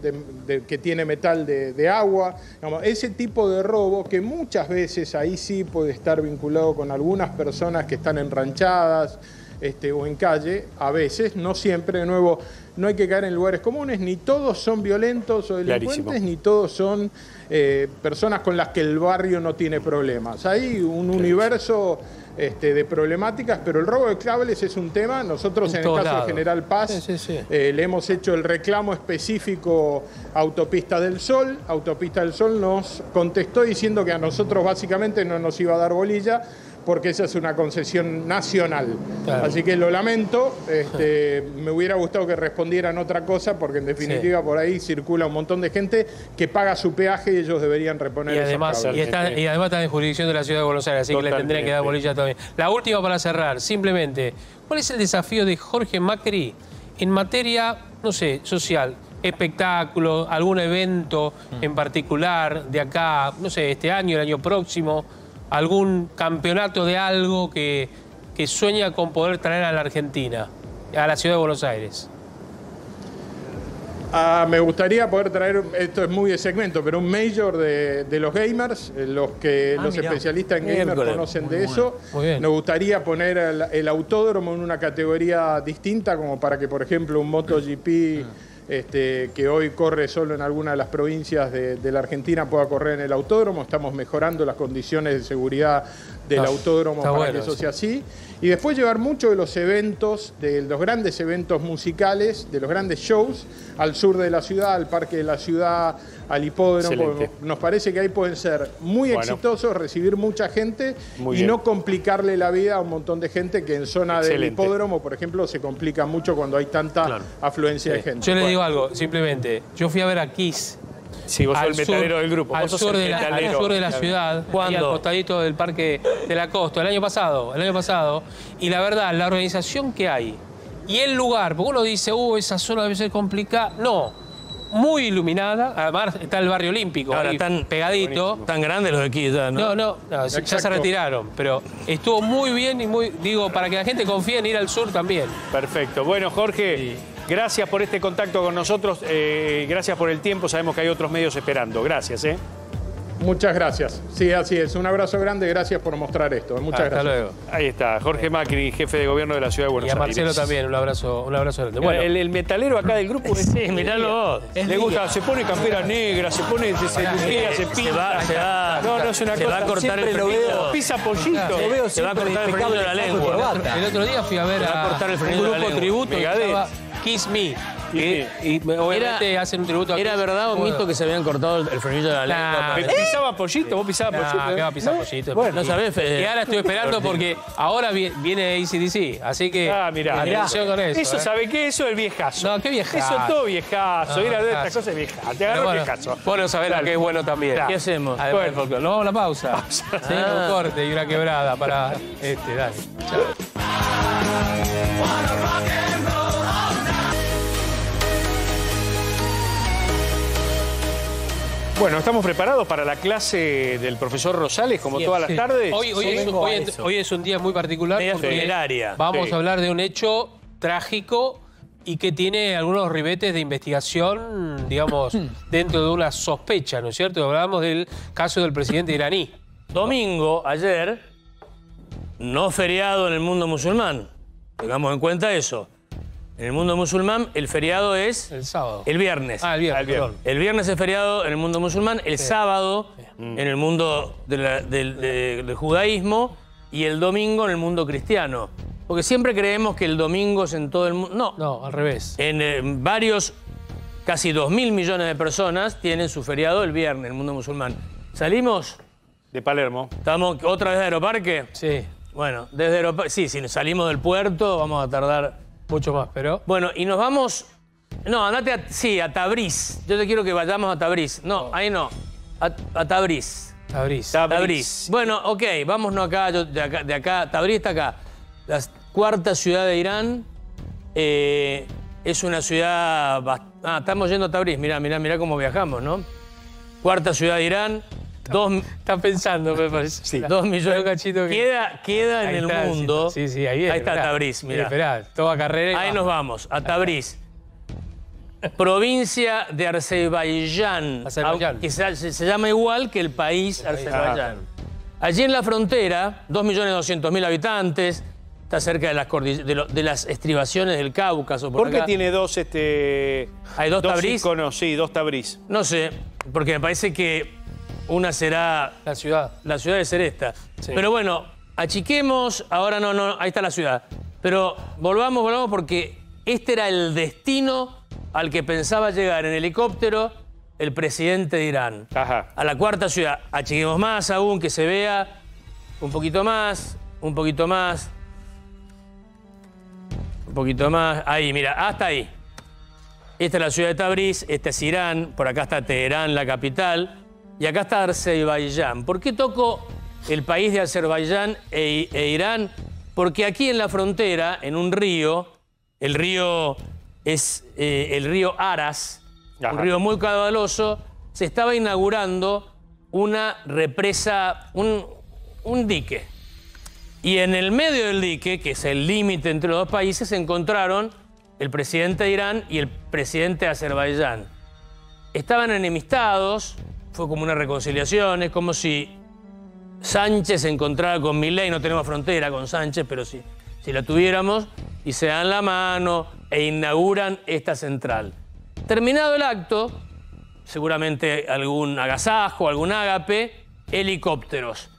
de- que tiene metal de, agua. Ese tipo de robo que muchas veces ahí sí puede estar vinculado con algunas personas que están enranchadas este, o en calle, a veces, no siempre, de nuevo, no hay que caer en lugares comunes, ni todos son violentos o delincuentes, Clarísimo. ni todos son eh, personas con las que el barrio no tiene problemas. Hay un universo este, de problemáticas, pero el robo de cables es un tema. Nosotros En en, el caso de General Paz eh, le hemos hecho el reclamo específico a Autopista del Sol. Autopista del Sol nos contestó diciendo que a nosotros básicamente no nos iba a dar bolilla porque esa es una concesión nacional. Claro. Así que lo lamento, este, me hubiera gustado que respondieran otra cosa, porque en definitiva por ahí circula un montón de gente que paga su peaje y ellos deberían reponer Y además, y, está, y además está en jurisdicción de la ciudad de Buenos Aires, así que le tendrían que dar bolilla también. La última para cerrar, simplemente, ¿cuál es el desafío de Jorge Macri en materia, no sé, social? Espectáculo, algún evento en particular de acá, no sé, este año, el año próximo, algún campeonato de algo que, que sueña con poder traer a la Argentina, a la ciudad de Buenos Aires. Ah, me gustaría poder traer, esto es muy de segmento, pero un major de, de los gamers, eh, los que Ah, los mirá. especialistas en gamers conocen Muy de bueno. eso. Muy bien. Nos gustaría poner el, el autódromo en una categoría distinta, como para que, por ejemplo, un MotoGP este, que hoy corre solo en alguna de las provincias de, de la Argentina pueda correr en el autódromo. Estamos mejorando las condiciones de seguridad del autódromo para bueno que eso sea así. Y después llevar muchos de los eventos, de los grandes eventos musicales, de los grandes shows, al sur de la ciudad, al parque de la ciudad, al hipódromo. Nos parece que ahí pueden ser muy Bueno. exitosos, recibir mucha gente Muy y bien. no complicarle la vida a un montón de gente que en zona del hipódromo, por ejemplo, se complica mucho cuando hay tanta afluencia de gente. Yo le digo algo, simplemente, yo fui a ver a Kiss. Sí, vos sos el metalero del grupo, Al sur, el de la, al sur de la ciudad, al costadito del Parque de la Costa, el año pasado, el año pasado. Y la verdad, la organización que hay y el lugar, porque uno dice, uh, esa zona debe ser complicada. No, muy iluminada. Además, está el barrio olímpico, Ahora ahí están pegadito. Tan grandes los de aquí ya, ¿no? No, no, no, ya se retiraron, pero estuvo muy bien y muy, digo, para que la gente confíe en ir al sur también. Perfecto. Bueno, Jorge, gracias por este contacto con nosotros. eh, gracias por el tiempo. Sabemos que hay otros medios esperando. Gracias, ¿eh? Muchas gracias. Sí, así es. Un abrazo grande. Gracias por mostrar esto. Muchas gracias. Ahí está, Jorge Macri, jefe de gobierno de la ciudad de Buenos Y a Aires. Marcelo también, un abrazo, un abrazo grande. Bueno, el, el metalero acá del grupo es. Sí, miralo vos. Le gusta, se pone campera negra, se pone, se, se luquea, se Se pinta. va- se va- no, no es una se cosa. va a cortar el Siempre lo veo. Pisa pollito. Lo veo Se va a cortar el frenillo de la lengua. el otro día fui a ver Se va a a, cortar el un frenillo de la grupo tributo que Kiss Me. que- y me- obviamente hacen un tributo a ¿Era Kiss. verdad o Bueno. mito que se habían cortado el el frenillo de la lengua? ¿Eh? ¿Pisaba pollito? ¿Vos pisabas Nah, pollito? ¿qué va a pisar pollito? Bueno, no sabés, Fede. Y ahora estoy esperando porque ahora vi- viene ACDC, así que... Ah, mirá. atención con eso. Eso, ¿eh? ¿sabe qué? Eso es viejazo. No, qué viejazo. Eso es todo viejazo. No, Ir a ver viejazo. estas cosas es viejazo. Te Pero agarró bueno, el viejazo. Vos no sabés lo Dale. que es bueno también. Claro. ¿Qué hacemos? Además Bueno. Nos vamos a la pausa. Sí, Ah. un corte y una quebrada para este, dale. Chao. Bueno, estamos preparados para la clase del profesor Rosales, como Sí, todas las tardes. Hoy, es, hoy es- hoy es un día muy particular Media porque funeraria. vamos Sí. a hablar de un hecho trágico y que tiene algunos ribetes de investigación, digamos, dentro de una sospecha, ¿no es cierto? Hablamos del caso del presidente iraní. Domingo, ayer, no feriado en el mundo musulmán. Tengamos en cuenta eso. En el mundo musulmán, el feriado es El sábado. el viernes. Ah, el viernes, el viernes. perdón. El viernes es feriado en el mundo musulmán, el sábado en el mundo de la- del, de- del judaísmo y el domingo en el mundo cristiano. Porque siempre creemos que el domingo es en todo el mundo. No. No, al revés. En eh, varios, casi 2 mil millones de personas tienen su feriado el viernes, el mundo musulmán. ¿Salimos? De Palermo. ¿Estamos otra vez de Aeroparque? Sí. Bueno, desde Aeroparque. Sí, si salimos del puerto vamos a tardar. Mucho más, pero. Bueno, y nos vamos. No, andate a. Sí, a Tabriz. Yo te quiero que vayamos a Tabriz. No, ahí no. A, a Tabriz. Tabriz. Tabriz. Bueno, ok, vámonos acá, yo- de acá, de acá. Tabriz está acá. La cuarta ciudad de Irán. eh, es una ciudad. Ah, estamos yendo a Tabriz. Mirá, mirá, mirá cómo viajamos, ¿no? Cuarta ciudad de Irán. Dos, Está pensando, me parece. Sí. dos millones. Queda, queda en el está, mundo. Sí, sí, ahí es. Ahí está. Tabriz, mira. Esperá, toda carrera. Ahí nos vamos, a Tabriz. Provincia de Azerbaiyán. Azerbaiyán. Que se, llama igual que el país Azerbaiyán. Allí en la frontera, 2.200.000 habitantes, está cerca de las, cordi- de, lo- de las estribaciones del Cáucaso. Por, ¿Por qué tiene dos, este. ¿Hay dos Tabriz? iconos, sí, dos Tabriz. No sé, porque me parece que una será. La ciudad. La ciudad de ser esta. Sí. Pero bueno, achiquemos. Ahora no, no, ahí está la ciudad. Pero volvamos, volvamos, porque este era el destino al que pensaba llegar en helicóptero el presidente de Irán. Ajá. A la cuarta ciudad. Achiquemos más aún, que se vea. Un poquito más, un poquito más. Un poquito más. Ahí, mira, hasta ahí. Esta es la ciudad de Tabriz, este es Irán, por acá está Teherán, la capital, y acá está Azerbaiyán. ¿Por qué toco el país de Azerbaiyán e, e Irán? Porque aquí en la frontera, en un río, el río es eh, el río Aras, un río muy caudaloso, se estaba inaugurando una represa, un, un dique. Y en el medio del dique, que es el límite entre los dos países, se encontraron el presidente de Irán y el presidente de Azerbaiyán. Estaban enemistados, fue como una reconciliación, es como si Sánchez se encontrara con Milei, no tenemos frontera con Sánchez, pero si, si la tuviéramos, y se dan la mano e inauguran esta central. Terminado el acto, seguramente algún agasajo, algún ágape, helicópteros.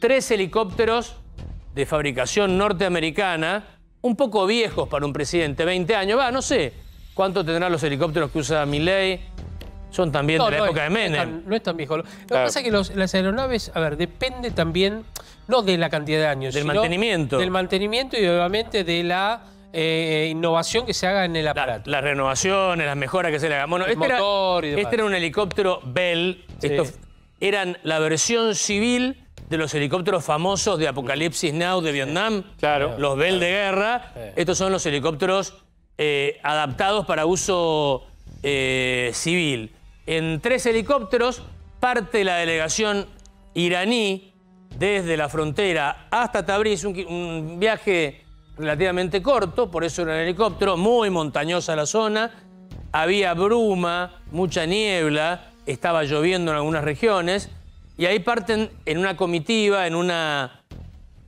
Tres helicópteros de fabricación norteamericana, un poco viejos para un presidente, 20 años, va, no sé cuánto tendrán los helicópteros que usa Milley, son también No, de la no época es- de Menem. No es tan viejo. Lo que pasa es que los- las aeronaves, a ver, depende también, no de la cantidad de años, Del sino mantenimiento. Del mantenimiento y obviamente de la eh, innovación que se haga en el aparato. Las renovaciones, las mejoras que se le hagan. Bueno, El este, motor y era, demás. este era un helicóptero Bell. Sí. Estos eran la versión civil de los helicópteros famosos de Apocalipsis Now de Vietnam. Claro. Los Bell de guerra. Estos son los helicópteros eh, adaptados para uso eh, civil. En tres helicópteros parte la delegación iraní desde la frontera hasta Tabriz, un, un viaje relativamente corto, por eso era en helicóptero, muy montañosa la zona, había bruma, mucha niebla, estaba lloviendo en algunas regiones, y ahí parten en una comitiva, en una,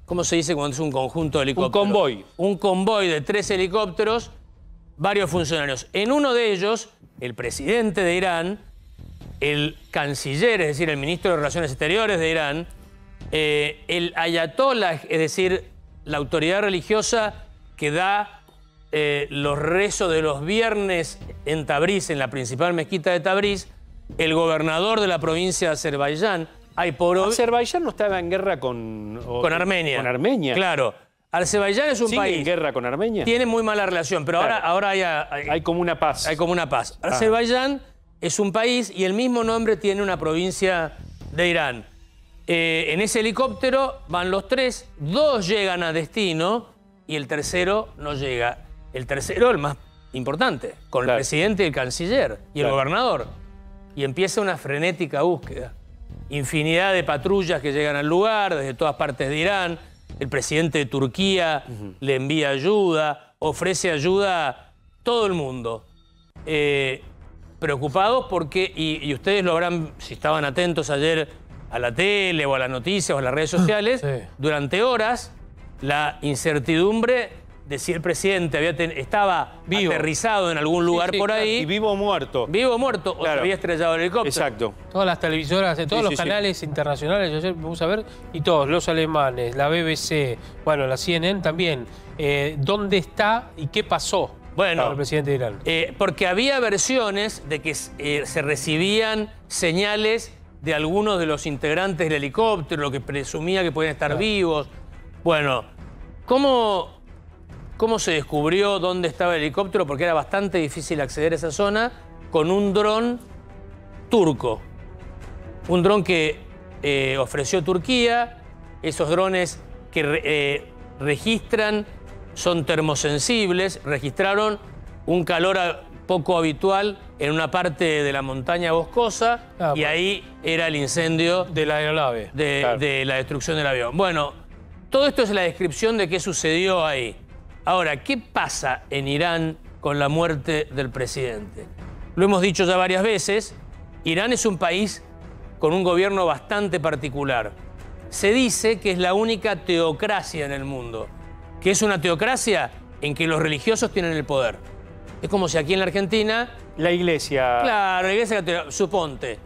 ¿cómo se dice cuando es un conjunto de helicópteros? convoy. Un convoy de tres helicópteros, varios funcionarios. En uno de ellos, el presidente de Irán, el canciller, es decir, el ministro de Relaciones Exteriores de Irán, eh, el ayatollah, es decir, la autoridad religiosa que da eh, los rezos de los viernes en Tabriz, en la principal mezquita de Tabriz, el gobernador de la provincia de Azerbaiyán, hay por Azerbaiyán no estaba en guerra con. o- con Armenia. Con Armenia. Claro. Azerbaiyán es un ¿Sigue país. en guerra con Armenia? Tiene muy mala relación, pero Claro. ahora, ahora hay, hay, Hay como una paz. hay como una paz. Ah. Azerbaiyán es un país y el mismo nombre tiene una provincia de Irán. Eh, en ese helicóptero van los tres, dos llegan a destino y el tercero no llega. El tercero, el más importante, con el presidente y el canciller y el gobernador. Y empieza una frenética búsqueda. Infinidad de patrullas que llegan al lugar desde todas partes de Irán. El presidente de Turquía le envía ayuda, ofrece ayuda a todo el mundo. Eh, preocupados porque, y, y ustedes lo habrán, si estaban atentos ayer a la tele o a las noticias o a las redes sociales, durante horas la incertidumbre de si el presidente había ten- estaba aterrizado en algún lugar sí, por ahí. Y vivo o muerto. Vivo o muerto, o se había estrellado el helicóptero. Exacto. Todas las televisoras, de todos Sí, los sí, sí. canales internacionales, yo ayer puse a ver, y todos, los alemanes, la BBC, bueno, la CNN también. eh, ¿Dónde está y qué pasó Bueno, con el presidente de Irán? Eh, porque había versiones de que eh, se recibían señales de algunos de los integrantes del helicóptero, lo que presumía que podían estar vivos. Bueno, ¿cómo, ¿cómo se descubrió dónde estaba el helicóptero? Porque era bastante difícil acceder a esa zona con un dron turco. Un dron que eh, ofreció Turquía, esos drones que eh, registran, son termosensibles, registraron un calor poco habitual en una parte de la montaña boscosa y ahí era el incendio de la aeronave. de, de la destrucción del avión. Bueno, todo esto es la descripción de qué sucedió ahí. Ahora, ¿qué pasa en Irán con la muerte del presidente? Lo hemos dicho ya varias veces, Irán es un país con un gobierno bastante particular. Se dice que es la única teocracia en el mundo, que es una teocracia en que los religiosos tienen el poder. Es como si aquí en la Argentina... La iglesia... Claro, la iglesia suponte,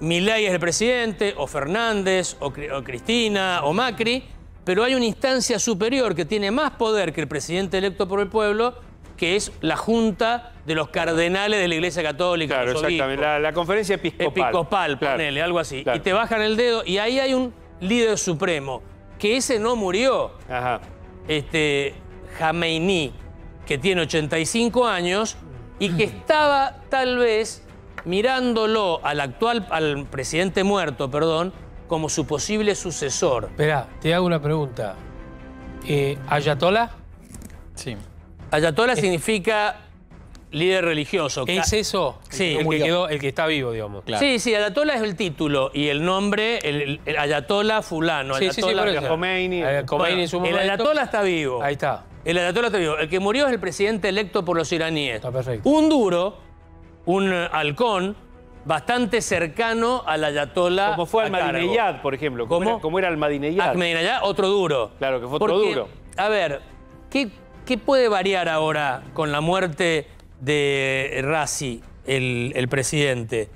Milei es el presidente, o Fernández, o Cristina, o Macri, pero hay una instancia superior que tiene más poder que el presidente electo por el pueblo, que es la junta de los cardenales de la iglesia católica. Claro, exactamente. La, la conferencia episcopal. Episcopal, Claro. ponele, algo así. Claro. Y te bajan el dedo y ahí hay un líder supremo, que ese no murió. Este, Jameini, que tiene 85 años y que estaba tal vez mirándolo al actual, al presidente muerto, perdón, como su posible sucesor. Esperá, te hago una pregunta. Eh, ¿Ayatollah? Sí. Ayatollah significa líder religioso. ¿Es eso? Sí. El que, quedó, el que está vivo, digamos. Sí, sí, Ayatollah es el título y el nombre, el, el Ayatollah fulano. Sí, sí, sí. Khomeini. Khomeini El. Ayatollah está vivo. Ahí está. El Ayatollah está vivo. El que murió es el presidente electo por los iraníes. Está perfecto. Un duro, un halcón, bastante cercano al Ayatollah. Como fue a cargo. Almadineyad, por ejemplo. Como ¿Cómo? Era, como era Almadineyad. Ahmadinejad, otro duro. Claro, que fue otro Porque, duro. A ver, ¿qué, qué puede variar ahora con la muerte de Raisi, el, el presidente?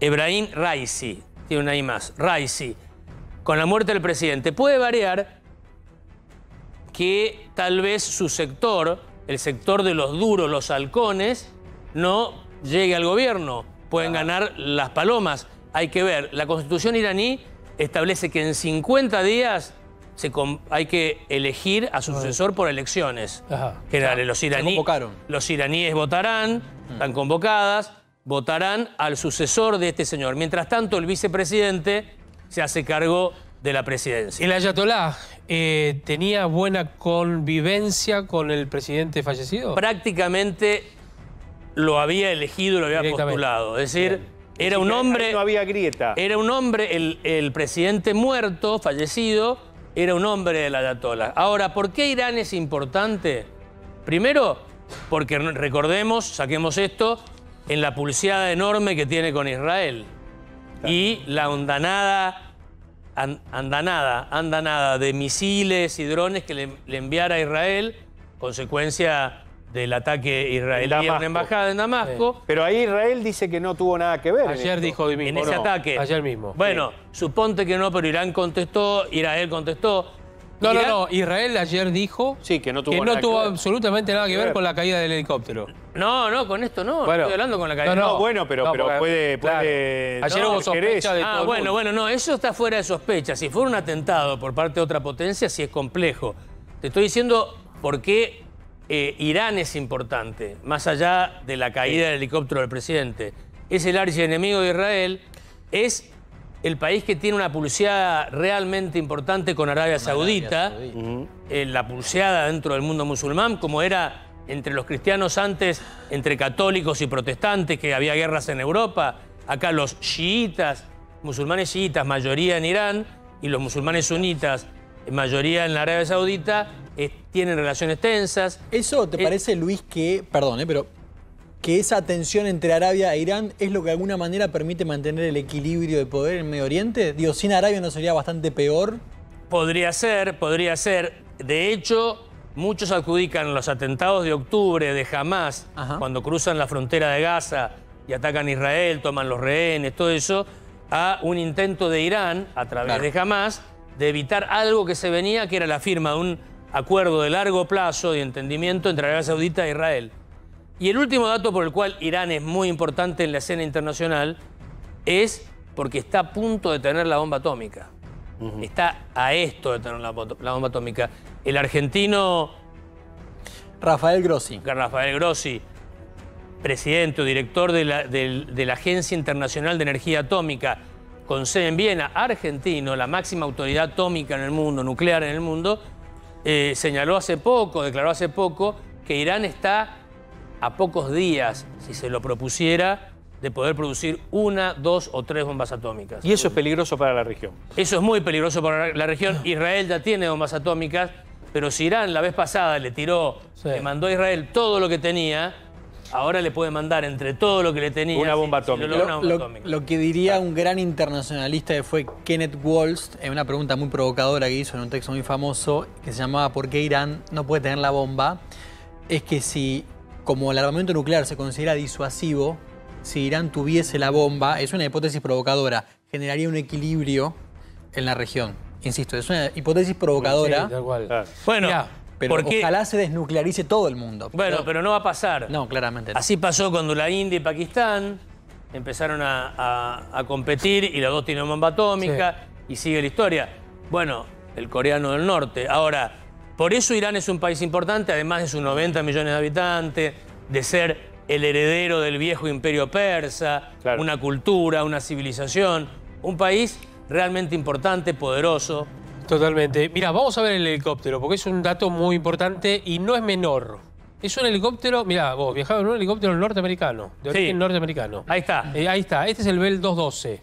Ebrahim Raisi, tiene una I más, Raisi. Con la muerte del presidente, puede variar que tal vez su sector, el sector de los duros, los halcones, no llegue al gobierno. Pueden ganar las palomas. Hay que ver, la constitución iraní establece que en 50 días se hay que elegir a su sucesor por elecciones Ajá. generales. Los, iraní- los iraníes votarán, están convocadas, votarán al sucesor de este señor. Mientras tanto, el vicepresidente se hace cargo de la presidencia. ¿El Ayatollah eh, tenía buena convivencia con el presidente fallecido? Prácticamente lo había elegido, lo había postulado. Es decir, era un hombre. no había grieta. Era un hombre, el, el presidente muerto, fallecido, era un hombre del Ayatollah. Ahora, ¿por qué Irán es importante? Primero, porque recordemos, saquemos esto, en la pulseada enorme que tiene con Israel. Y la andanada, an- andanada, andanada de misiles y drones que le, le enviara a Israel, consecuencia del ataque israelí a una embajada en Damasco. Pero ahí Israel dice que no tuvo nada que ver. en Ayer dijo mismo. En ese ataque. Ayer mismo. Bueno, suponte que no, pero Irán contestó, Israel contestó. No, no, Irán- no. Israel ayer dijo Sí, que no tuvo que no nada que tuvo ver. absolutamente nada que ver con la caída del helicóptero. No, no, con esto no. Bueno. Estoy hablando con la caída. No, no. No, bueno, pero, No, pero porque- puede, claro. puede- Ayer no, hubo sospecha de todo Ah, el bueno, mundo. bueno, no, eso está fuera de sospecha. Si fuera un atentado por parte de otra potencia, sí es complejo. Te estoy diciendo por qué eh, Irán es importante, más allá de la caída del helicóptero del presidente. Es el archienemigo de Israel, es el país que tiene una pulseada realmente importante con Arabia Saudita, eh, la pulseada dentro del mundo musulmán, como era entre los cristianos antes, entre católicos y protestantes, que había guerras en Europa. Acá los chiitas, musulmanes chiitas, mayoría en Irán, y los musulmanes sunitas, mayoría en la Arabia Saudita, eh, tienen relaciones tensas. ¿Eso te Eh, parece, Luis, que, perdón, eh, pero que esa tensión entre Arabia e Irán es lo que de alguna manera permite mantener el equilibrio de poder en Medio Oriente? Digo, sin Arabia no sería bastante peor. Podría ser, podría ser. De hecho, muchos adjudican los atentados de octubre de Hamas, cuando cruzan la frontera de Gaza y atacan Israel, toman los rehenes, todo eso, a un intento de Irán, a través de Hamas, de evitar algo que se venía, que era la firma de un acuerdo de largo plazo de entendimiento entre Arabia Saudita e Israel. Y el último dato por el cual Irán es muy importante en la escena internacional es porque está a punto de tener la bomba atómica. Está a esto de tener la, bo- la bomba atómica. El argentino... Rafael Grossi. Rafael Grossi, presidente o director de la, de la Agencia Internacional de Energía Atómica, con sede en Viena, argentino, la máxima autoridad atómica en el mundo, nuclear en el mundo, eh, señaló hace poco, declaró hace poco, que Irán está a pocos días, si se lo propusiera, de poder producir una, dos o tres bombas atómicas. Y eso es peligroso para la región. Eso es muy peligroso para la región. Israel ya tiene bombas atómicas, pero si Irán la vez pasada le tiró, le mandó a Israel todo lo que tenía, ahora le puede mandar entre todo lo que le tenía Una bomba si- si atómica. logra una Lo, bomba lo- atómica. lo que diría un gran internacionalista que fue Kenneth Walsh, en una pregunta muy provocadora que hizo en un texto muy famoso, que se llamaba ¿Por qué Irán no puede tener la bomba? Es que si, como el armamento nuclear se considera disuasivo, si Irán tuviese la bomba, es una hipótesis provocadora, generaría un equilibrio en la región. Insisto, es una hipótesis provocadora. Sí, tal cual. Bueno, pero ojalá se desnuclearice todo el mundo. Bueno, pero no va a pasar. No, claramente no. Así pasó cuando la India y Pakistán empezaron a, a- a competir y los dos tienen bomba atómica y sigue la historia. Bueno, el coreano del norte. Ahora, por eso Irán es un país importante, además de sus 90 millones de habitantes, de ser el heredero del viejo imperio persa, una cultura, una civilización, un país realmente importante, poderoso. Totalmente. Mira, vamos a ver el helicóptero, porque es un dato muy importante y no es menor. Es un helicóptero, mira, vos viajabas en un helicóptero norteamericano, de Sí. origen norteamericano. Ahí está. Eh, ahí está, este es el Bell 212.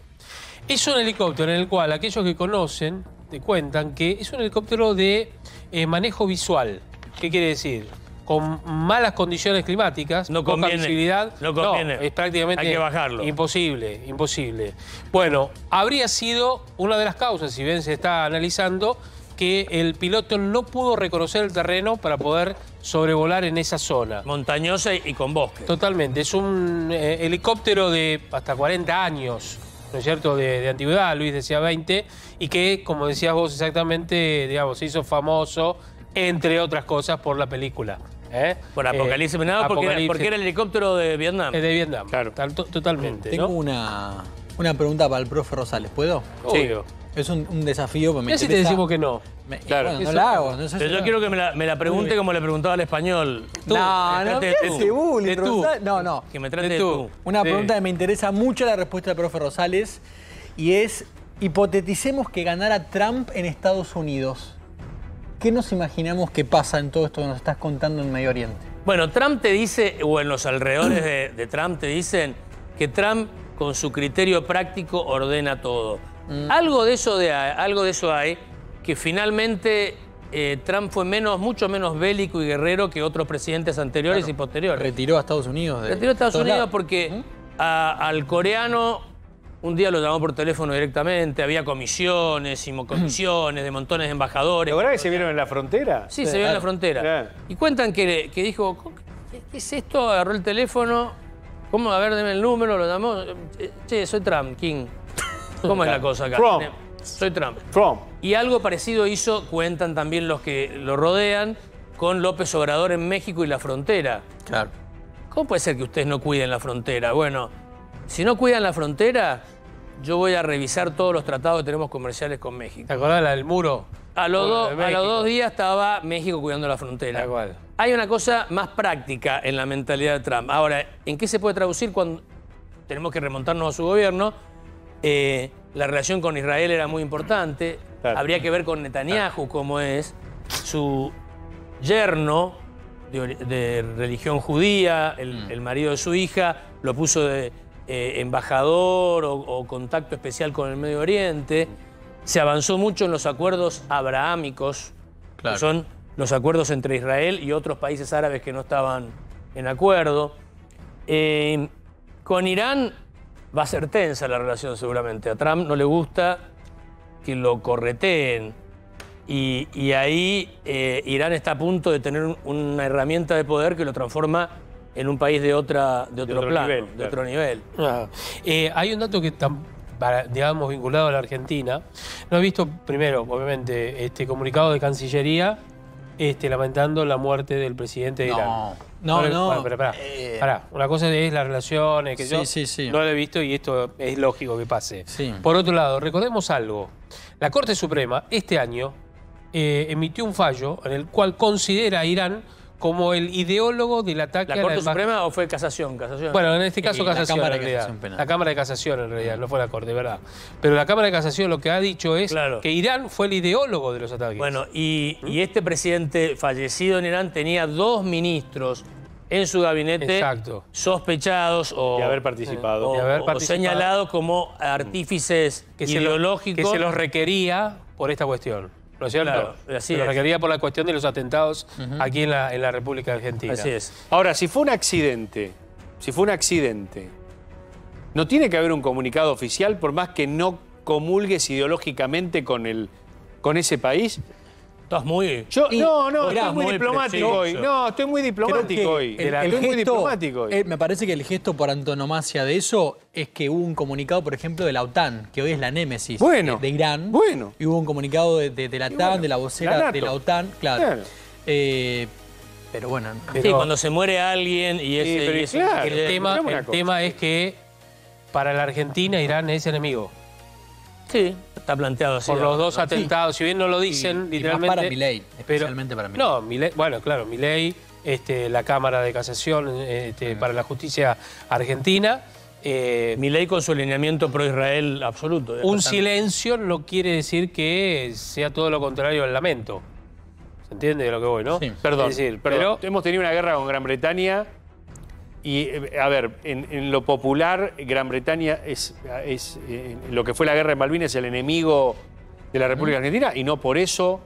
Es un helicóptero en el cual aquellos que conocen te cuentan que es un helicóptero de eh, manejo visual. ¿Qué quiere decir? Con malas condiciones climáticas, No poca conviene, visibilidad. no conviene. es prácticamente Hay que bajarlo. imposible, imposible. Bueno, habría sido una de las causas, si bien se está analizando, que el piloto no pudo reconocer el terreno para poder sobrevolar en esa zona. Montañosa y con bosque. Totalmente. Es un eh, helicóptero de hasta 40 años, ¿no es cierto?, de, de antigüedad, Luis decía 20, y que, como decías vos exactamente, digamos, se hizo famoso, entre otras cosas, por la película. ¿eh? Por Eh, Apocalipsis Venado, porque, era- porque era el helicóptero de Vietnam. Es de Vietnam. Claro. totalmente. Tengo ¿no? una, una pregunta para el profe Rosales, ¿puedo? Obvio. Es un, un desafío. Me Mirá si te decimos que no. Me- Claro. bueno, no Eso- la hago. No sé Pero si yo no- quiero que me la, me la pregunte como le preguntaba al español. Tú, No, no, trate ¿qué de ese tú. bullying, De tú. Rosales? No, no. Que me trate de tú. Una Sí. pregunta que me interesa mucho la respuesta del profe Rosales y es, hipoteticemos que ganara Trump en Estados Unidos. ¿Qué nos imaginamos que pasa en todo esto que nos estás contando en Medio Oriente? Bueno, Trump te dice, o en los alrededores de, de Trump te dicen que Trump con su criterio práctico ordena todo. Mm. Algo, de eso de, algo de eso hay, que finalmente eh, Trump fue menos, mucho menos bélico y guerrero que otros presidentes anteriores y posteriores. Retiró a Estados Unidos. de Retiró a Estados Unidos lados. porque a- al coreano un día lo llamó por teléfono directamente, había comisiones y comisiones de montones de embajadores. ¿La verdad que se vieron en la frontera? Sí, se vio en la frontera. Y cuentan que, que dijo, ¿qué, es esto? Agarró el teléfono, ¿cómo? A ver, deme el número, lo llamó. Eh, Che, soy Trump, King. ¿Cómo es la cosa acá? Trump. Soy Trump. Trump. Y algo parecido hizo, cuentan también los que lo rodean, con López Obrador en México y la frontera. Claro. ¿Cómo puede ser que ustedes no cuiden la frontera? Bueno, si no cuidan la frontera, yo voy a revisar todos los tratados que tenemos comerciales con México. ¿Te acordás la del muro? A los, dos- de a los México. dos días estaba México cuidando la frontera. Hay una cosa más práctica en la mentalidad de Trump. Ahora, ¿en qué se puede traducir cuando tenemos que remontarnos a su gobierno? Eh, la relación con Israel era muy importante. Habría que ver con Netanyahu cómo es. Su yerno de, religión judía, el, el marido de su hija, lo puso de eh, embajador o, o contacto especial con el Medio Oriente. Se avanzó mucho en los acuerdos abrahámicos, que son los acuerdos entre Israel y otros países árabes que no estaban en acuerdo. Eh, con Irán va a ser tensa la relación seguramente. A Trump no le gusta que lo correteen. Y, y ahí eh, Irán está a punto de tener un- una herramienta de poder que lo transforma en un país de, otra, de otro, otro plano, nivel, de claro. otro nivel. Ah, eh, hay un dato que está, para- digamos, vinculado a la Argentina. No he visto, primero, obviamente, este comunicado de Cancillería este, lamentando la muerte del presidente de No, Irán. no, he- no. Bueno, pero pará, Eh, pará. Una cosa es las relaciones, que Sí, yo sí, sí. no lo he visto y esto es lógico que pase. Sí. Por otro lado, recordemos algo. La Corte Suprema este año eh, emitió un fallo en el cual considera a Irán como el ideólogo del ataque ¿La a la Corte. Suprema o fue casación? casación? Bueno, en este caso Y la casación Cámara en de realidad. Casación Penal. La Cámara de Casación en realidad, no fue la Corte, ¿verdad? Pero la Cámara de Casación lo que ha dicho es que Irán fue el ideólogo de los ataques. Bueno, y, y este presidente fallecido en Irán tenía dos ministros en su gabinete Exacto. sospechados o, De haber participado. o- De haber o participado. señalados como artífices que se, lo- ideológicos. que se los requería por esta cuestión. ¿No es cierto? Claro, así es. requería por la cuestión de los atentados aquí en la, en la República Argentina. Así es. Ahora, si fue un accidente, si fue un accidente, ¿no tiene que haber un comunicado oficial por más que no comulgues ideológicamente con, el, con ese país? Estás muy... Yo, Y- no, no, Mirá, estoy muy muy diplomático hoy. No, estoy muy Creo diplomático que hoy. el- el estoy muy diplomático hoy. eh, me parece que el gesto por antonomasia de eso es que hubo un comunicado, por ejemplo, de la OTAN, que hoy es la némesis Bueno. de, de Irán. Bueno. Y hubo un comunicado de, de- de la OTAN, de la vocera la de la OTAN, claro. Claro. Eh, pero bueno. Sí, cuando se muere alguien y ese... pero y ese- claro, El, tema, el tema es que para la Argentina Irán es enemigo. Sí, está planteado así. Por los dos Sí. atentados, si bien no lo dicen Y- y más literalmente. para Milei, pero- especialmente para Milei. No, Milei- bueno, claro, Milei, este, la Cámara de Casación este, para la Justicia Argentina. eh, Milei con su alineamiento pro-Israel absoluto. un Bastante. silencio no quiere decir que sea todo lo contrario al lamento. ¿Se entiende de lo que voy, no? Perdón, Es decir, perdón. pero hemos tenido una guerra con Gran Bretaña y, eh, a ver, en, en lo popular, Gran Bretaña es, es eh, lo que fue la guerra en Malvinas, es el enemigo de la República Argentina y no por eso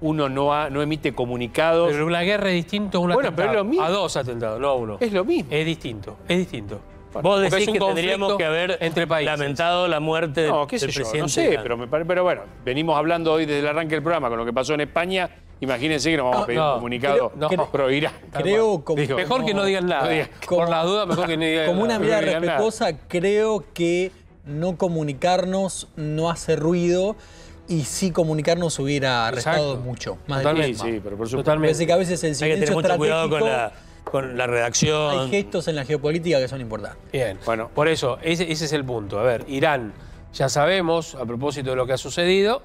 uno no, ha- no emite comunicados. Pero una guerra es distinto a un Bueno, atentado. pero es lo mismo. A dos atentados, no a uno. Es lo mismo. Es distinto, es distinto. Vos decís que tendríamos que haber entre países. lamentado la muerte No, qué sé del yo, presidente. no sé, pero, me pero bueno, venimos hablando hoy desde el arranque del programa con lo que pasó en España. Imagínense que nos vamos a pedir no, un comunicado creo- no. pro Irán. Creo como, Digo, Mejor que no digan nada. No digan- Por la duda, mejor que no digan como una nada. mirada no nada. respetuosa, creo que no comunicarnos no hace ruido y sí comunicarnos hubiera restado Exacto. mucho. Más de Totalmente. Sí, sí, pero por supuesto. Totalmente. Parece que a veces el Hay que silencio tener mucho cuidado con la, con la redacción. hay gestos en la geopolítica que son importantes. Bien, bueno, por eso, ese, ese es el punto. A ver, Irán, ya sabemos, a propósito de lo que ha sucedido,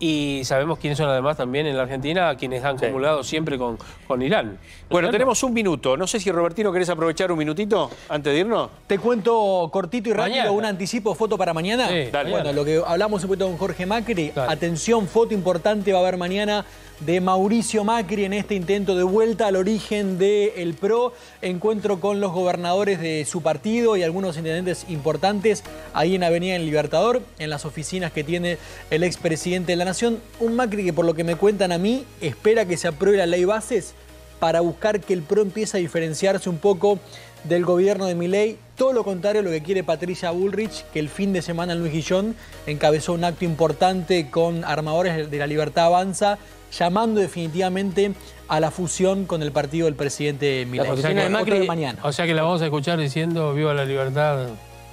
y sabemos quiénes son además también en la Argentina quienes han acumulado siempre con, con Irán. Bueno, tenemos un minuto. No sé si Robertino querés aprovechar un minutito antes de irnos. Te cuento cortito y rápido Mañana. un anticipo foto para mañana. Sí, dale. Bueno, lo que hablamos un poquito con Jorge Macri. Dale. Atención, foto importante va a haber mañana de Mauricio Macri en este intento de vuelta al origen del PRO. Encuentro con los gobernadores de su partido y algunos intendentes importantes ahí en Avenida El Libertador, en las oficinas que tiene el expresidente de la Nación. Un Macri que por lo que me cuentan a mí espera que se apruebe la ley bases para buscar que el PRO empiece a diferenciarse un poco del gobierno de Milei. Todo lo contrario a lo que quiere Patricia Bullrich, que el fin de semana Luis Guillón encabezó un acto importante con armadores de la Libertad Avanza, llamando definitivamente a la fusión con el partido del presidente Milei. O sea, de mañana. o sea que la vamos a escuchar diciendo viva la libertad.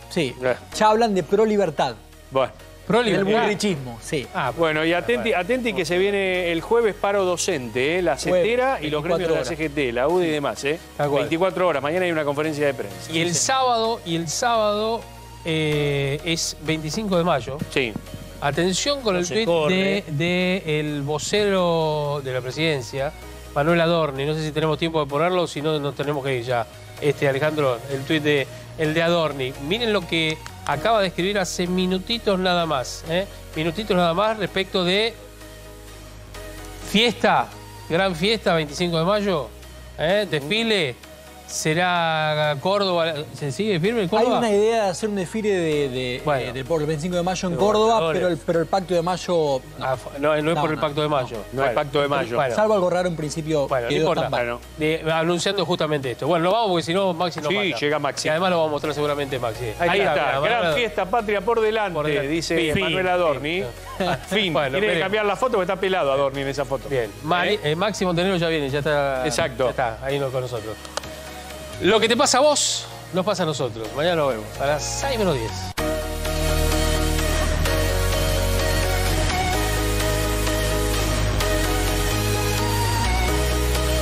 Sí, ya hablan de pro-libertad. Bueno. Pro El libertad. bullrichismo, sí. Ah, Bueno, y atenti, atenti que se viene el jueves paro docente, ¿eh? la CETERA y los 24 gremios de la. CGT, la UDI y demás. ¿eh? Tal cual. 24 horas, mañana hay una conferencia de prensa. Y el sábado, y el sábado eh, es 25 de mayo. Sí. Atención con No el tuit corre. de, de el vocero de la presidencia, Manuel Adorni. No sé si tenemos tiempo de ponerlo si no nos tenemos que ir ya. Este, Alejandro, el tuit de el de Adorni. Miren lo que acaba de escribir hace minutitos nada más. ¿eh? Minutitos nada más respecto de fiesta, gran fiesta, 25 de mayo, ¿eh? desfile. Será Córdoba. ¿Se sigue firme el Hay Córdoba? una idea de hacer un desfile de, eh, por el 25 de mayo en Córdoba, pero el, pero el pacto de mayo. Ah, no, no es por el pacto de mayo. No hay pacto de mayo. Bueno. Salvo algo raro en principio. Bueno, no importa. De- anunciando justamente esto. Bueno, nos vamos porque si no, Maxi nos Sí, mata. llega Maxi. Y además lo vamos a mostrar seguramente Maxi. Ahí, está, mira, gran fiesta patria por delante, Por delante. dice Fin. Manuel Adorni. Fin. Bueno, Tiene que cambiar la foto porque está pelado Adorni en esa foto. Bien. Mari- eh, Maxi Montenegro ya viene, ya está. Exacto. Ya está, ahí no con nosotros. Lo que te pasa a vos, nos pasa a nosotros. Mañana nos vemos. A las 6 menos 10.